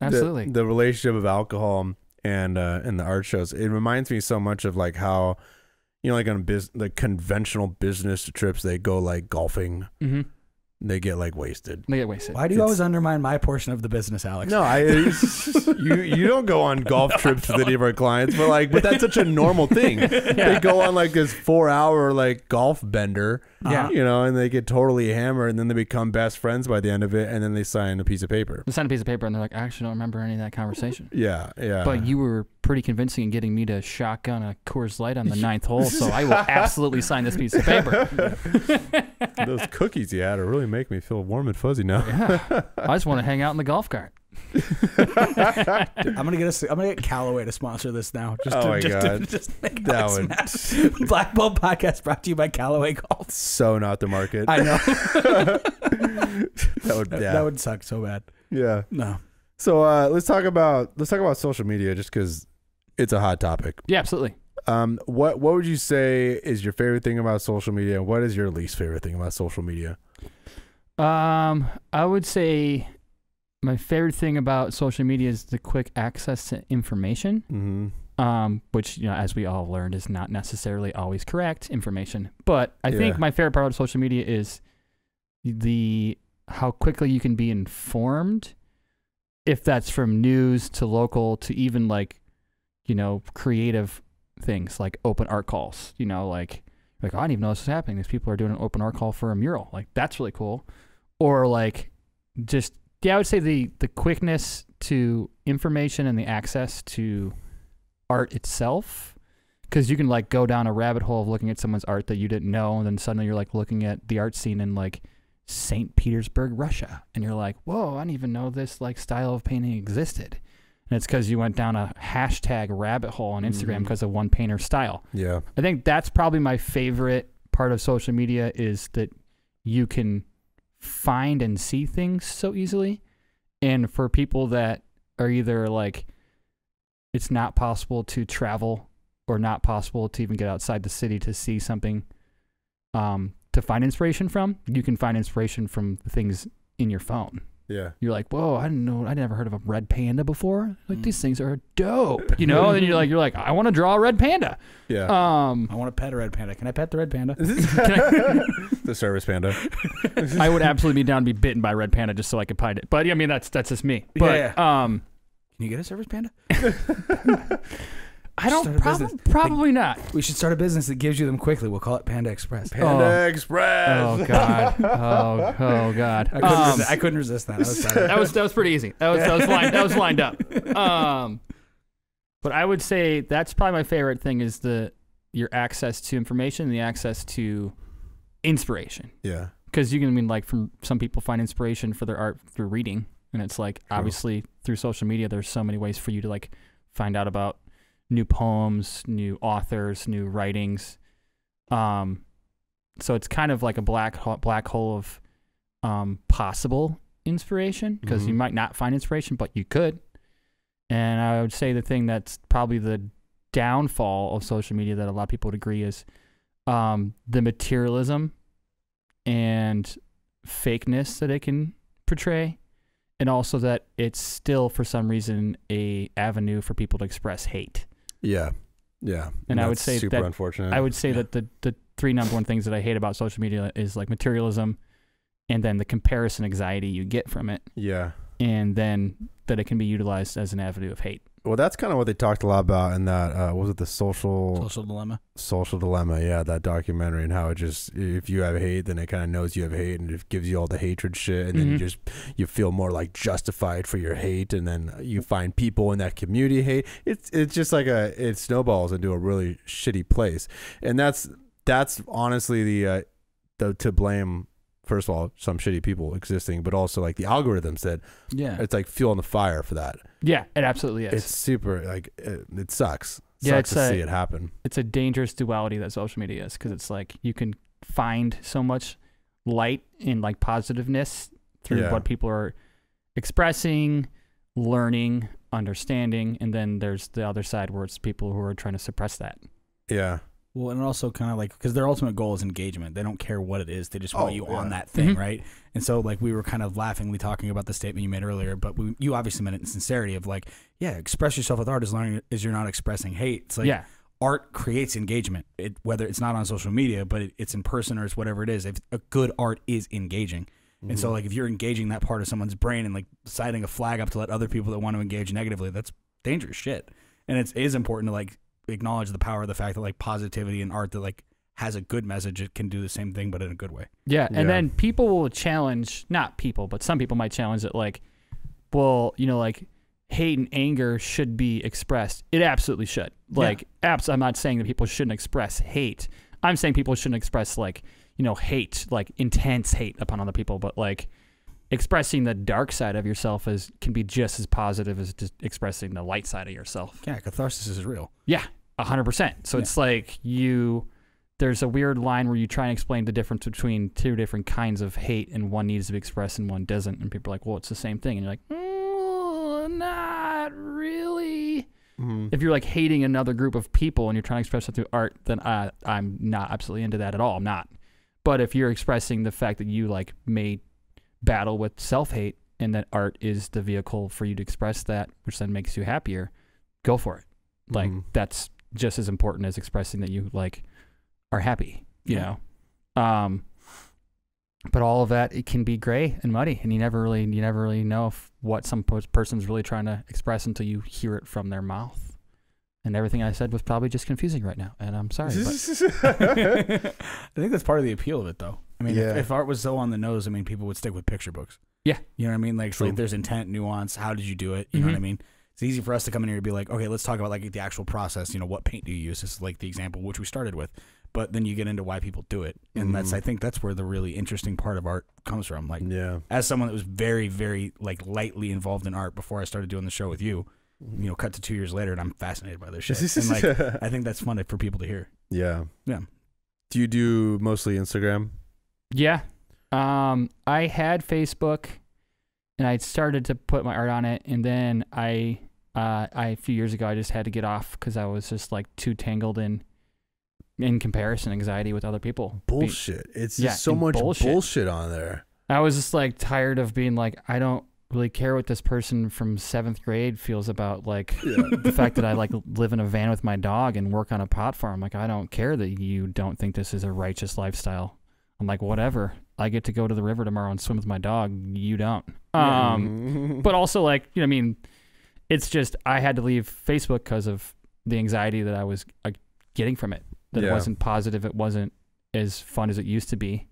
Absolutely. The, relationship of alcohol and uh, and the art shows. It reminds me so much of like how, you know, like on biz, the conventional business trips, they go like golfing. mm-hmm. They get like wasted. They get wasted. Why do you It's- always undermine my portion of the business, Alex? No, I you you don't go on golf trips with any of our clients, but like, but that's such a normal thing. They go on like this four hour like golf bender, Yeah. you know, and they get totally hammered, and then they become best friends by the end of it, and then they sign a piece of paper. They sign a piece of paper, and they're like, I actually don't remember any of that conversation. Yeah, yeah. But you were pretty convincing in getting me to shotgun a Coors Light on the ninth hole, so I will absolutely sign this piece of paper. those cookies you had are really make me feel warm and fuzzy now. Yeah. I just want to hang out in the golf cart. I'm gonna get us. I'm gonna get Callaway to sponsor this now. Just Oh to, my just God. To, just make That would- mad. Black Bulb Podcast brought to you by Callaway Golf. So not the market. I know that would, that, yeah, that would suck so bad. yeah. No. So uh, let's talk about let's talk about social media, just because it's a hot topic. Yeah, absolutely. Um, what what would you say is your favorite thing about social media? What is your least favorite thing about social media? Um, I would say my favorite thing about social media is the quick access to information. Mm-hmm. Um, which you know, as we all learned, is not necessarily always correct information. But I Yeah. think my favorite part of social media is the how quickly you can be informed. If that's from news to local to even like, you know, creative things like open art calls. You know, like like I didn't even know this was happening. These people are doing an open art call for a mural. Like that's really cool. Or like just yeah, I would say the the quickness to information and the access to art itself because you can like go down a rabbit hole of looking at someone's art that you didn't know and then suddenly you're like looking at the art scene in like St. Petersburg, Russia and you're like, "Whoa, I didn't even know this like style of painting existed." And it's cuz you went down a hashtag rabbit hole on Instagram mm-hmm. because of one painter's style. Yeah. I think that's probably my favorite part of social media is that you can find and see things so easily. And for people that are either like it's not possible to travel or not possible to even get outside the city to see something um, to find inspiration from, you can find inspiration from the things in your phone. Yeah. You're like, whoa, I didn't know, I never heard of a red panda before. Like Mm. these things are dope, you know. and then you're like, you're like, I want to draw a red panda. Yeah. Um, I want to pet a red panda. Can I pet the red panda? the service panda. I would absolutely be down to be bitten by a red panda just so I could find it. But yeah, I mean, that's that's just me. Yeah, But um, Can you get a service panda? I don't Start prob- business. probably not. We should start a business that gives you them quickly. We'll call it Panda Express. Panda Oh. Express. Oh God. Oh oh God. I couldn't, Um, resist, I couldn't resist that. I was that was that was pretty easy. That was that was lined that was lined up. Um, but I would say that's probably my favorite thing is the your access to information, and the access to inspiration. Yeah. Because you can I mean like from some people find inspiration for their art through reading, and it's like True. obviously through social media, there's so many ways for you to like find out about new poems, new authors, new writings. Um, so it's kind of like a black ho- black hole of um, possible inspiration because you Mhm. might not find inspiration, but you could. And I would say the thing that's probably the downfall of social media that a lot of people would agree is um, the materialism and fakeness that it can portray, and also that it's still for some reason a avenue for people to express hate. Yeah. Yeah. And I would say super that- unfortunate. I would say Yeah. that the the three number one things that I hate about social media is like materialism, and then the comparison anxiety you get from it, Yeah. and then that it can be utilized as an avenue of hate. Well, that's kind of what they talked a lot about in that. Uh, what was it the social Social dilemma. social dilemma? Yeah, that documentary and how it just if you have hate, then it kind of knows you have hate and it gives you all the hatred shit, and then you Mhm. just you feel more like justified for your hate, and then you find people in that community hate. It's it's just like a it snowballs into a really shitty place, and that's that's honestly the uh, the to blame. First of all, some shitty people existing, but also like the algorithms that Yeah. it's like fueling the fire for that. Yeah, it absolutely is. It's super like it, it sucks. Yeah, sucks it's to a- see it happen. it's a dangerous duality that social media is because it's like you can find so much light and like positiveness through Yeah. what people are expressing, learning, understanding, and then there's the other side where it's people who are trying to suppress that. Yeah, Well, and also kind of like because their ultimate goal is engagement. They don't care what it is. They just want Oh, you yeah. on that thing, Mhm. right? And so, like, we were kind of laughingly talking about the statement you made earlier, but we, you obviously meant it in sincerity of like, yeah, express yourself with art as long as you're not expressing hate. It's like yeah, art creates engagement, it, whether it's not on social media, but it, it's in person or it's whatever it is. If a good art is engaging, and Mm-hmm. so like if you're engaging that part of someone's brain and like citing a flag up to let other people that want to engage negatively, that's dangerous shit. And it's, it is important to like acknowledge the power of the fact that like positivity and art that like has a good message, it can do the same thing but in a good way. yeah, Yeah. and then people will challenge, not people, but some people might challenge it like, well, you know, like hate and anger should be expressed. It absolutely should. Like, abs- I'm not saying that people shouldn't express hate. I'm saying people shouldn't express like, you know, hate, like intense hate upon other people, but like expressing the dark side of yourself is can be just as positive as just expressing the light side of yourself. Yeah, catharsis is real. Yeah, a hundred percent. So Yeah. it's like you. There's a weird line where you try and explain the difference between two different kinds of hate, and one needs to be expressed and one doesn't. And people are like, "Well, it's the same thing," and you're like, mm, "Not really." Mhm. If you're like hating another group of people and you're trying to express it through art, then I, I'm not absolutely into that at all. I'm not. But if you're expressing the fact that you like may battle with self hate and that art is the vehicle for you to express that, which then makes you happier, go for it. Like Mhm. that's just as important as expressing that you like are happy, you Yeah. know. Um but all of that it can be gray and muddy and you never really you never really know if what some pers- person's really trying to express until you hear it from their mouth. And everything I said was probably just confusing right now, and I'm sorry. But I think that's part of the appeal of it, though. I mean, Yeah. if, if art was so on the nose, I mean, people would stick with picture books. Yeah. You know what I mean? Like, it's like there's intent, nuance. How did you do it? You know what I Mhm. mean? It's easy for us to come in here and be like, okay, let's talk about like the actual process. You know, what paint do you use? This is like the example which we started with. But then you get into why people do it, and that's Mhm. I think that's where the really interesting part of art comes from. Like, yeah. as someone that was very, very like lightly involved in art before I started doing the show with you, you know, cut to two years later, and I'm fascinated by this shit. and like, I think that's fun for people to hear. yeah. Yeah. Do you do mostly Instagram? Yeah. Um, I had Facebook and I started to put my art on it and then I Uh, I a few years ago I just had to get off because I was just like too tangled in in comparison anxiety with other people. Be- Bullshit. It's Yeah, just so much bullshit. bullshit. on there. I was just like tired of being like I don't really care what this person from seventh grade feels about like Yeah. the fact that I like live in a van with my dog and work on a pot farm. Like I don't care that you don't think this is a righteous lifestyle. I'm like whatever. I get to go to the river tomorrow and swim with my dog. You don't. Um, but also like you know, I mean, it's just I had to leave Facebook because of the anxiety that I was uh, getting from it. That it wasn't positive. It wasn't as fun as it used to be.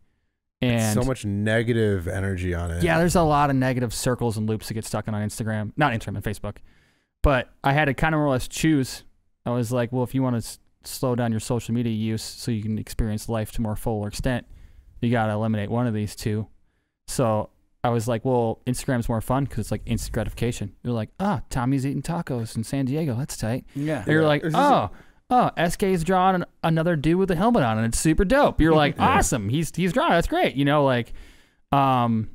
And so much negative energy on it. yeah, there's a lot of negative circles and loops that get stuck in on Instagram, not Instagram and Facebook. But I had to kind of more or less choose. I was like, well, if you want to s- slow down your social media use so you can experience life to more full extent, you got to eliminate one of these two. So I was like, well, Instagram's more fun because it's like instant gratification. You're like, ah, Tommy's eating tacos in San Diego. That's tight. Yeah. And you're Yeah. like, This a- oh, oh, SK's drawing another dude with a helmet on, and it's super dope. You're like, Yeah. awesome. He's he's drawing. That's great. You know, like, um,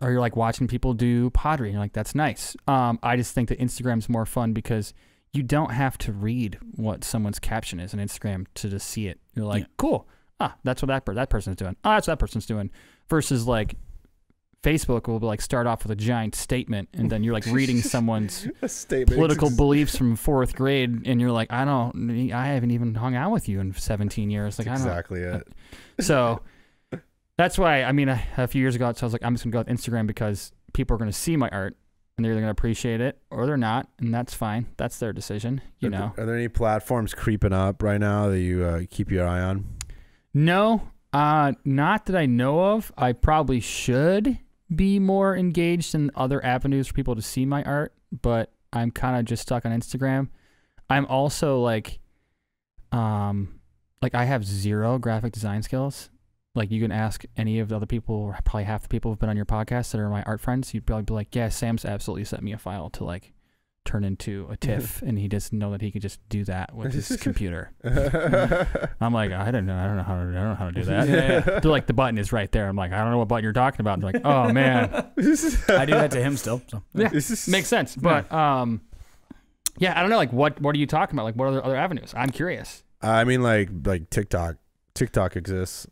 or you're like watching people do pottery. And you're like, that's nice. Um, I just think that Instagram's more fun because you don't have to read what someone's caption is on Instagram to just see it. You're like, Yeah. cool. Ah, that's what that per- that person's doing. Ah, that's what that person's doing. Versus like. Facebook will like start off with a giant statement, and then you're like reading someone's political beliefs from fourth grade, and you're like, I don't, I haven't even hung out with you in 17 years. Like, I don't. exactly it. So that's why, I mean, a, a few years ago, so I was like, I'm just gonna go with Instagram because people are gonna see my art, and they're either gonna appreciate it or they're not, and that's fine. That's their decision, you Are know. Are there any platforms creeping up right now that you uh, keep your eye on? No, uh, not that I know of. I probably should be more engaged in other avenues for people to see my art, but I'm kind of just stuck on Instagram. I'm also like, um, like I have zero graphic design skills. Like you can ask any of the other people, or probably half the people who've been on your podcast that are my art friends. You'd probably be like, "Yeah, Sam's absolutely sent me a file to like turn into a TIFF, and he doesn't know that he could just do that with his computer." I'm like, I don't know, I don't know how to, I don't know how to do that. Yeah, yeah. They're like, the button is right there. I'm like, I don't know what button you're talking about. They're like, oh man, I do that to him still. So. Yeah. This is- makes sense. But um, yeah, I don't know. Like, what what are you talking about? Like, what are the other avenues? I'm curious. I mean, like like TikTok. TikTok exists.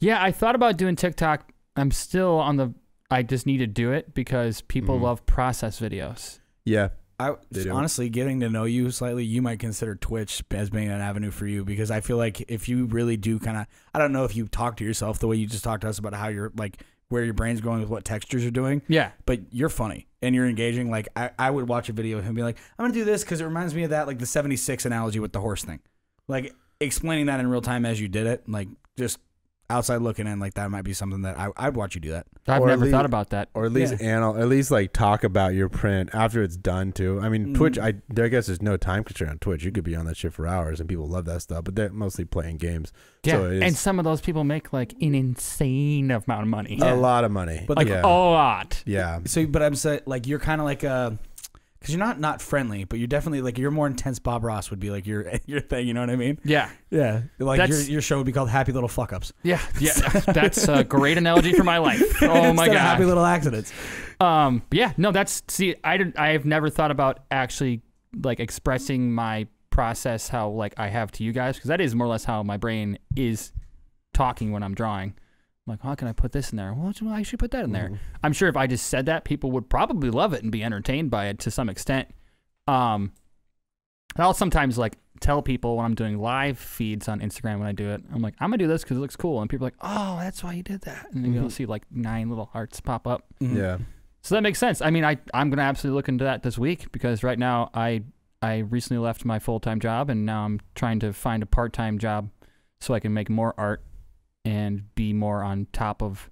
Yeah, I thought about doing TikTok. I'm still on the. I just need to do it because people Mhm. love process videos. Yeah. I honestly getting to know you slightly, you might consider Twitch as being an avenue for you because I feel like if you really do kind of, I don't know if you talk to yourself the way you just talked to us about how you're like where your brain's going with what textures you're doing, Yeah, but you're funny and you're engaging. Like I, I would watch a video of him and be like, I'm gonna do this because it reminds me of that like the '76 analogy with the horse thing, like explaining that in real time as you did it, like just outside looking in, like that might be something that I, I'd watch you do that. I've Or at never least- thought about that. Or at least anal, at least like talk about your print after it's done too. I mean. Twitch. I I guess there's no time constraint on Twitch. You could be on that shit for hours, and people love that stuff. But they're mostly playing games. Yeah, So it and is- some of those people make like an insane amount of money. Yeah. A lot of money. But like yeah, a lot. yeah. So, but I'm saying like you're kind of like uh because you're not not friendly, but you're definitely like you're more intense. Bob Ross would be like your your thing. You know what I mean? Yeah, Yeah. Like your That's- your show would be called Happy Little Fuck Ups. yeah, yeah. That's a great analogy for my life. Oh my god, Happy. Little Accidents. Um, yeah, no, that's see, I didn't, I have never thought about actually like expressing my process how like I have to you guys because that is more or less how my brain is talking when I'm drawing. I'm like, how can I put this in there? Well, I should put that in there. Mhm. I'm sure if I just said that, people would probably love it and be entertained by it to some extent. Um, I'll sometimes like tell people when I'm doing live feeds on Instagram when I do it, I'm like, I'm gonna do this because it looks cool, and people are like, oh, that's why you did that, and then you'll Mhm. see like nine little hearts pop up. Mhm. Yeah. So that makes sense. I mean, I I'm gonna absolutely look into that this week because right now I I recently left my full time job and now I'm trying to find a part time job so I can make more art and be more on top of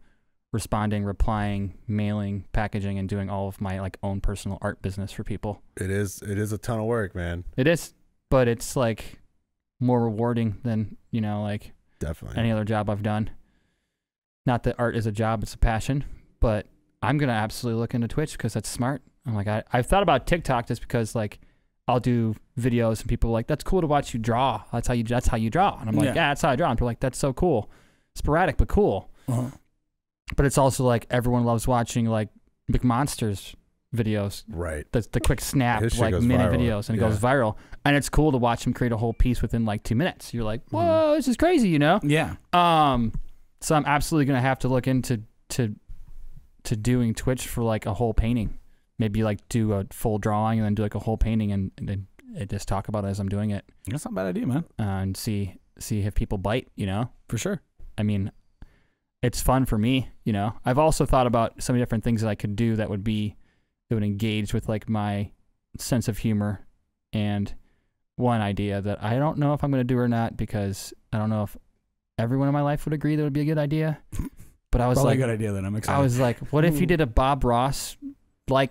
responding, replying, mailing, packaging, and doing all of my like own personal art business for people. It is. It is a ton of work, man. It is, but it's like more rewarding than you know like Definitely. any other job I've done. Not that art is a job; it's a passion. But I'm gonna absolutely look into Twitch because that's smart. I'm like, I, I've thought about TikTok just because like I'll do videos and people are like, "That's cool to watch you draw. That's how you. That's how you draw." And I'm like, Yeah. "Yeah, that's how I draw." And people are like, "That's so cool, sporadic but cool." Uh-huh. But it's also like everyone loves watching like McMonsters videos. Right. The, the quick snap, His like minute viral. videos, and it Yeah. goes viral. And it's cool to watch him create a whole piece within like two minutes. You're like, Mm-hmm. whoa, this is crazy, you know? Yeah. Um, so I'm absolutely gonna have to look into to to doing Twitch for like a whole painting. Maybe like do a full drawing and then do like a whole painting and, and then just talk about it as I'm doing it That's not a bad idea, man. uh, and see see if people bite. You know, For sure. I mean, it's fun for me. You know, I've also thought about some different things that I could do that would be that would engage with like my sense of humor and one idea that I don't know if I'm going to do or not because I don't know if everyone in my life would agree that would be a good idea. But I was Probably like, a good idea. Then I'm excited. I was like, what if you hmm. did a Bob Ross like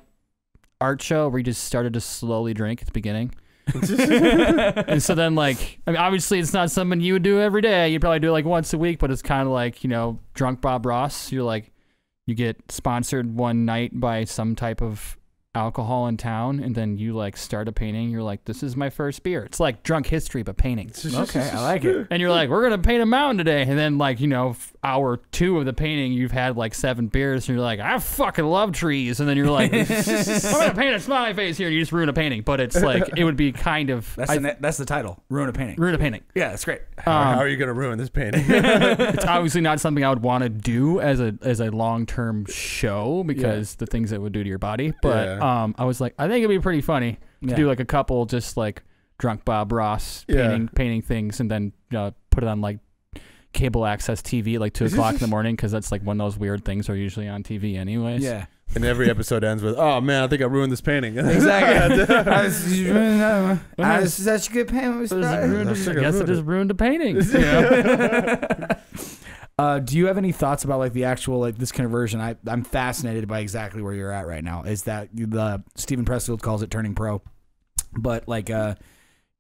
art show where you just started to slowly drink at the beginning? and so then like I mean obviously it's not something you would do every day. You probably do it like once a week, but it's kind of like, you know, drunk Bob Ross. You're like you get sponsored one night by some type of alcohol in town and then you like start a painting. You're like, this is my first beer. It's like drunk history but paintings okay, I like it. And you're like, we're gonna paint a mountain today, and then like you know, hour two of the painting, you've had like seven beers, and you're like, I fucking love trees, and then you're like, I'm gonna paint a smiley face here, and you just ruin a painting. But it's like it would be kind of That's I, the that's the title. Ruin a painting. ruin a painting. Yeah, that's great. How, Um, how are you going to ruin this painting? it's obviously not something I would want to do as a as a long term show because the things it would do to your body. But Yeah. um, I was like, I think it'd be pretty funny to Yeah. do like a couple just like drunk Bob Ross Yeah. painting painting things and then uh, put it on like cable access TV at like two o'clock in the morning because that's like when those weird things are usually on TV anyways. Yeah. and every episode ends with, "Oh man, I think I ruined this painting." Exactly. I was, you ruined another. I was such a good painting. It was I sick, I guess it ruined just it. ruined the painting. you know? Uh, do you have any thoughts about like the actual like this conversion? I I'm fascinated by exactly where you're at right now. Is that the Steven Pressfield calls it turning pro, but like uh,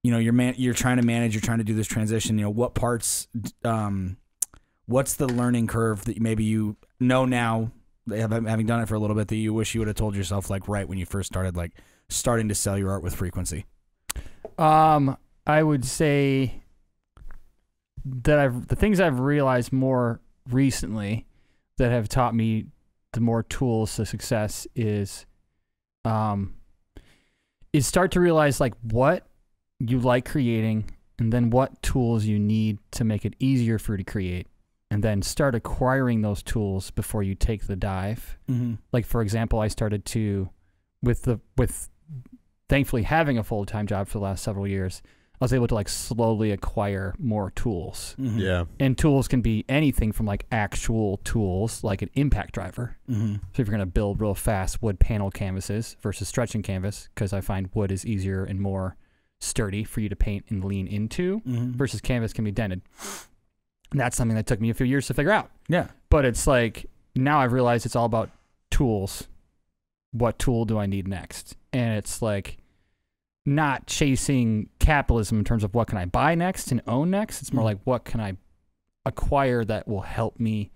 you know, you're man, you're trying to manage, you're trying to do this transition. You know, what parts, um, what's the learning curve that maybe you know now, having done it for a little bit, that you wish you would have told yourself like right when you first started, like starting to sell your art with frequency. Um, I would say that I've the things I've realized more recently that have taught me the more tools to success is um is start to realize like what you like creating and then what tools you need to make it easier for you to create and then start acquiring those tools before you take the dive Mm-hmm. like for example i started to with the with thankfully having a full-time job for the last several years i was able to like slowly acquire more tools Mm-hmm. yeah. and tools can be anything from like actual tools like an impact driver Mm-hmm. so if you're going to build real fast wood panel canvases versus stretching canvas because i find wood is easier and more sturdy for you to paint and lean into Mm-hmm. versus canvas can be dented and that's something that took me a few years to figure out Yeah. but it's like now I've realized it's all about tools. What tool do I need next? And it's like not chasing capitalism in terms of what can I buy next and own next. It's more Mm. like what can I acquire that will help me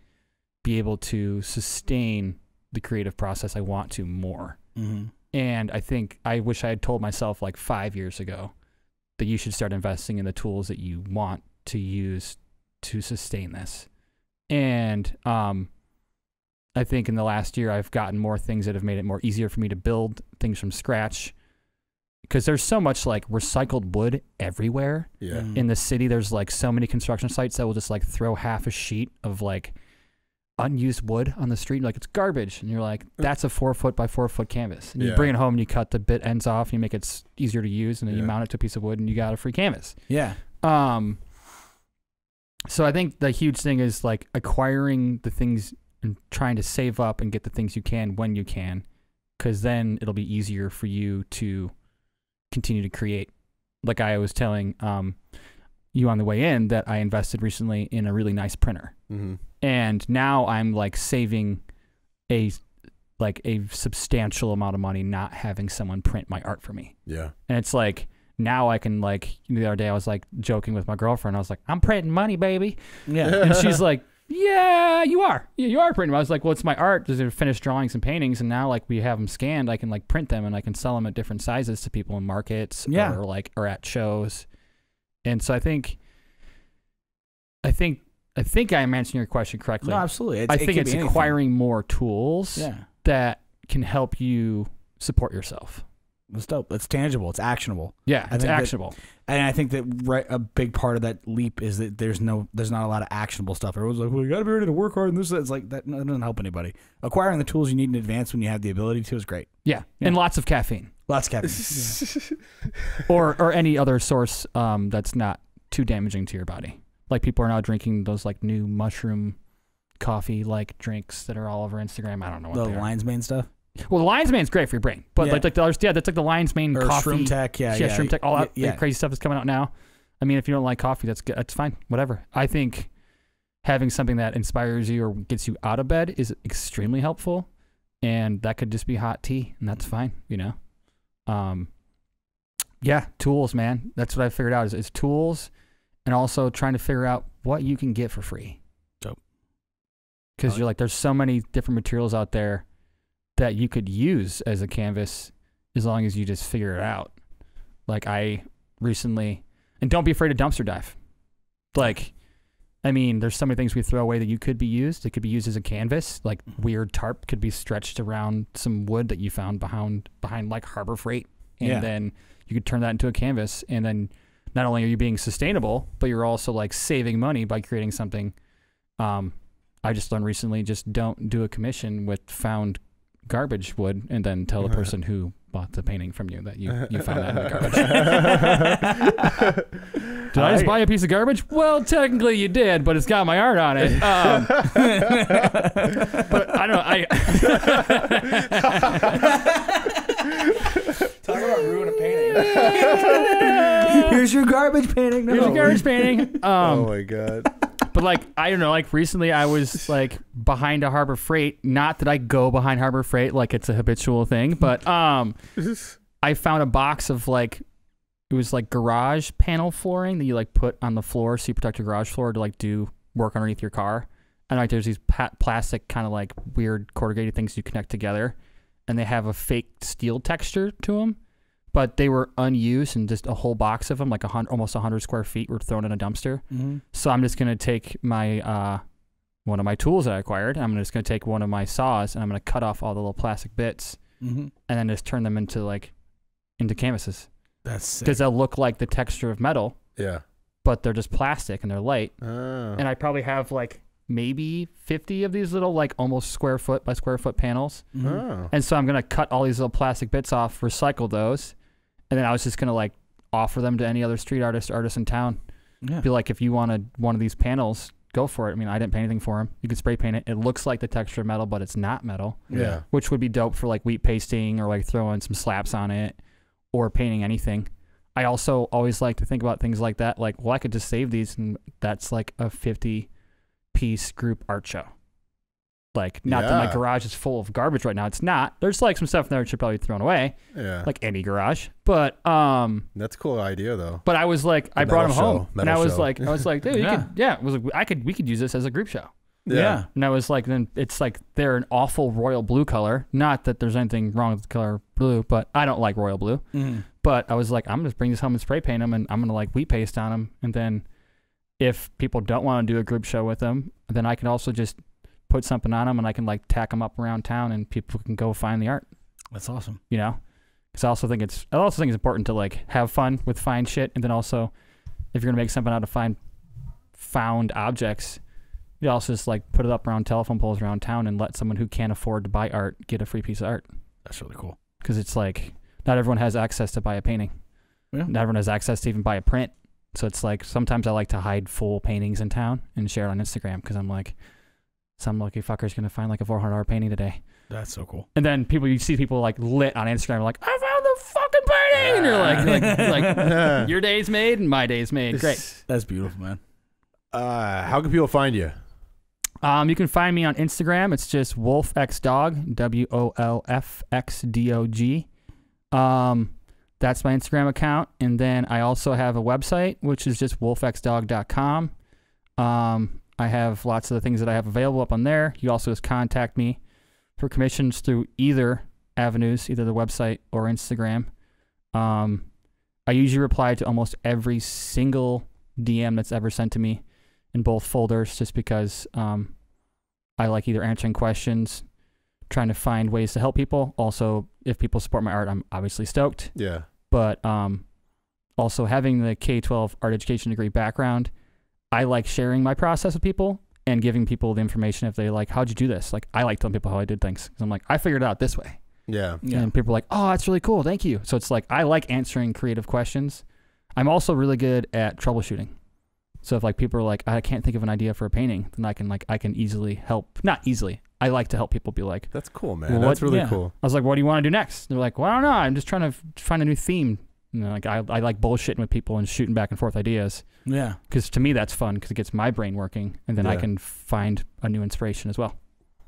be able to sustain the creative process I want to more. Mm-hmm. And I think I wish I had told myself like five years ago that you should start investing in the tools that you want to use to sustain this. And um, I think in the last year, I've gotten more things that have made it more easier for me to build things from scratch. Because there's so much like recycled wood everywhere Yeah. Mhm. in the city. There's like so many construction sites that will just like throw half a sheet of like unused wood on the street. Like it's garbage, and you're like, that's a four foot by four foot canvas. And you Yeah. bring it home and you cut the bit ends off, and you make it easier to use, and then you mount it to a piece of wood, and you got a free canvas. Yeah. Um, so I think the huge thing is like acquiring the things and trying to save up and get the things you can when you can, because then it'll be easier for you to continue to create. Like I was telling um, you on the way in that I invested recently in a really nice printer, Mm-hmm. and now I'm like saving a like a substantial amount of money not having someone print my art for me. Yeah. And it's like now I can like the other day I was like joking with my girlfriend. I was like, I'm printing money, baby. Yeah. And she's like, Yeah, you are. Yeah, you are printing. I was like, Well, it's my art. These are finished drawings and paintings, and now like we have them scanned. I can like print them and I can sell them at different sizes to people in markets Yeah. or like or at shows. And so I think, I think, I think I'm answering your question correctly. No, absolutely. It's, I think could it's acquiring more tools Yeah. that can help you support yourself. That's dope. That's tangible. It's actionable. Yeah, it's think that- actionable. And I think that right a big part of that leap is that there's no there's not a lot of actionable stuff. Everyone's like, well, you got to be ready to work hard and this. It's like that, that doesn't help anybody. Acquiring the tools you need in advance when you have the ability to is great. yeah. Yeah. and lots of caffeine Lots of caffeine. or or any other source um, that's not too damaging to your body. Like people are now drinking those like new mushroom coffee like drinks that are all over Instagram. I don't know what the they are. lion's mane stuff Well, the lion's mane's great for your brain, but Yeah. like like the others, yeah, that's like the lion's mane or coffee. shroom tech. Yeah, yeah, yeah, shroom tech, all that yeah, crazy stuff that's coming out now. I mean, if you don't like coffee, that's good. That's fine. Whatever. I think having something that inspires you or gets you out of bed is extremely helpful, and that could just be hot tea, and that's fine. You know. Um. Yeah, tools, man. That's what I figured out is, is tools, and also trying to figure out what you can get for free. Dope. Because you're like, there's so many different materials out there that you could use as a canvas as long as you just figure it out. Like I recently, and don't be afraid to dumpster dive. Like, I mean, there's so many things we throw away that you could be used. It could be used as a canvas. Like weird tarp could be stretched around some wood that you found behind behind like Harbor Freight, and Yeah. then you could turn that into a canvas. And then not only are you being sustainable, but you're also like saving money by creating something. Um, I just learned recently, just don't do a commission with found garbage wood, and then tell the person who bought the painting from you that you you found that in the garbage. Did I just buy a piece of garbage? Well, technically you did, but it's got my art on it. Um, but I don't know. I Talk about ruin a painting. Here's your garbage painting. here's a garbage painting. oh Um, my god. But like I don't know. Like recently, I was like behind a Harbor Freight. Not that I go behind Harbor Freight like it's a habitual thing, but um, I found a box of like it was like garage panel flooring that you like put on the floor so you protect your garage floor to like do work underneath your car. And like there's these plastic kind of like weird corrugated things you connect together, and they have a fake steel texture to them. But they were unused, and just a whole box of them, like a hundred, almost hundred square feet, were thrown in a dumpster. Mm-hmm. So I'm just gonna take my uh, one of my tools that I acquired. I'm just gonna take one of my saws and I'm gonna cut off all the little plastic bits Mm-hmm. and then just turn them into like into canvases That's because they'll look like the texture of metal, Yeah. but they're just plastic and they're light. Oh. And I probably have like maybe 50 of these little like almost square foot by square foot panels. Mhm. oh. And so I'm gonna cut all these little plastic bits off, recycle those, and then I was just gonna like offer them to any other street artist artist in town. Yeah. be like if you wanted one of these panels go for it. I mean i didn't paint anything for them you could spray paint it. It looks like the texture of metal but it's not metal. Yeah. which would be dope for like wheat pasting or like throwing some slaps on it or painting anything. I also always like to think about things like that like well i could just save these and that's like a 50 piece group art show like not that my garage is full of garbage right now it's not there's like some stuff in there that should probably be thrown away Yeah. like any garage but um That's a cool idea though. but I was like, I brought him metal home, show, and I was show. like, I was like, dude, you Yeah. could, yeah, it was like, I could, we could use this as a group show. Yeah. And I was like, then it's like they're an awful royal blue color. Not that there's anything wrong with the color blue, but I don't like royal blue. Mm-hmm. But I was like, I'm gonna bring this home and spray paint them, and I'm gonna like wheat paste on them, and then if people don't want to do a group show with them, then I can also just put something on them, and I can like tack them up around town, and people can go find the art That's awesome. you know because i also think it's i also think it's important to like have fun with fine shit and then also if you're gonna make something out of fine found objects you also just like put it up around telephone poles around town and let someone who can't afford to buy art get a free piece of art That's really cool. because it's like not everyone has access to buy a painting Yeah. not everyone has access to even buy a print so it's like sometimes i like to hide full paintings in town and share it on instagram because i'm like some lucky fucker's gonna find like a $400 painting today That's so cool. and then people, you see people like lit on Instagram, like, I found the fucking painting, and you're like, like, like your day's made and my day's made. Great. That's beautiful, man. Uh, how can people find you? Um, you can find me on Instagram. It's just wolfxdog, W O L F X D O G. Um, that's my Instagram account, and then I also have a website, which is just wolfxdog.com. Um, I have lots of the things that I have available up on there. You also just contact me for commissions through either avenues, either the website or Instagram. Um, I usually reply to almost every single DM that's ever sent to me in both folders just because um, I like either answering questions, trying to find ways to help people. Also, if people support my art, I'm obviously stoked. Yeah. But um, also having the K 12 art education degree background, I like sharing my process with people and giving people the information if they like, how'd you do this? Like, I like telling people how I did things. Cause I'm like, I figured it out this way. Yeah. Yeah. And people are like, oh, that's really cool. Thank you. So it's like, I like answering creative questions. I'm also really good at troubleshooting. So if like people are like, I can't think of an idea for a painting, then I can like, I can easily help. Not easily. I like to help people be like, That's cool, man. Well, That's what- really yeah. cool. I was like, what do you want to do next? They're like, well, I don't know. I'm just trying to find a new theme. You know, like I, I like bullshitting with people and shooting back and forth ideas Yeah. because to me that's fun because it gets my brain working and then I can find a new inspiration as well.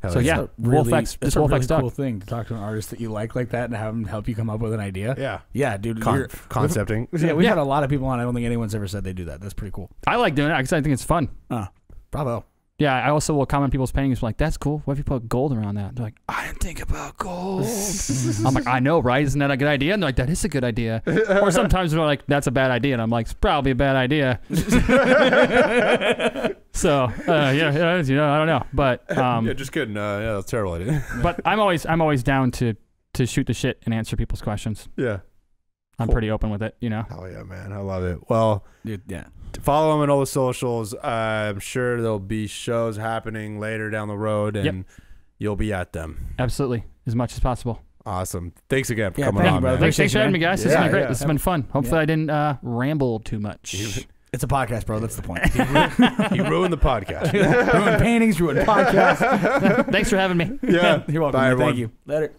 Hell So, yeah. That's a really, Wolfex- this that's a Wolfex really cool thing to talk to an artist that you like like that and have them help you come up with an idea. Yeah. Yeah, dude. Con- concepting. yeah, we've Yeah. had a lot of people on. I don't think anyone's ever said they do that. That's pretty cool. I like doing it because I think it's fun. Uh, bravo. Yeah, I also will comment on people's paintings like, that's cool. What if you put gold around that? They're like, I didn't think about gold. I'm like, I know, right? Isn't that a good idea? And they're like, that is a good idea. or sometimes they're like, that's a bad idea. And I'm like, it's probably a bad idea. so, uh, yeah, yeah, you know, I don't know. But um, yeah, just kidding. Uh, yeah, that's a terrible idea. but I'm always I'm always down to to shoot the shit and answer people's questions. yeah. I'm Cool. pretty open with it, you know. Hell yeah, man. I love it. Well, Dude, yeah. Follow him on all the socials. I'm sure there'll be shows happening later down the road, and you'll be at them. Absolutely, as much as possible. Awesome. Thanks again for Yeah, coming thank you, on, brother. Thanks, thanks for having me, man. guys. This Yeah, has been great. yeah. This has been fun. Hopefully, I didn't uh, ramble too much. It's a podcast, bro. That's the point. you ruined the podcast. ruined paintings, ruined podcasts. Thanks for having me. yeah. You're welcome. Bye, everyone. Thank you. Later.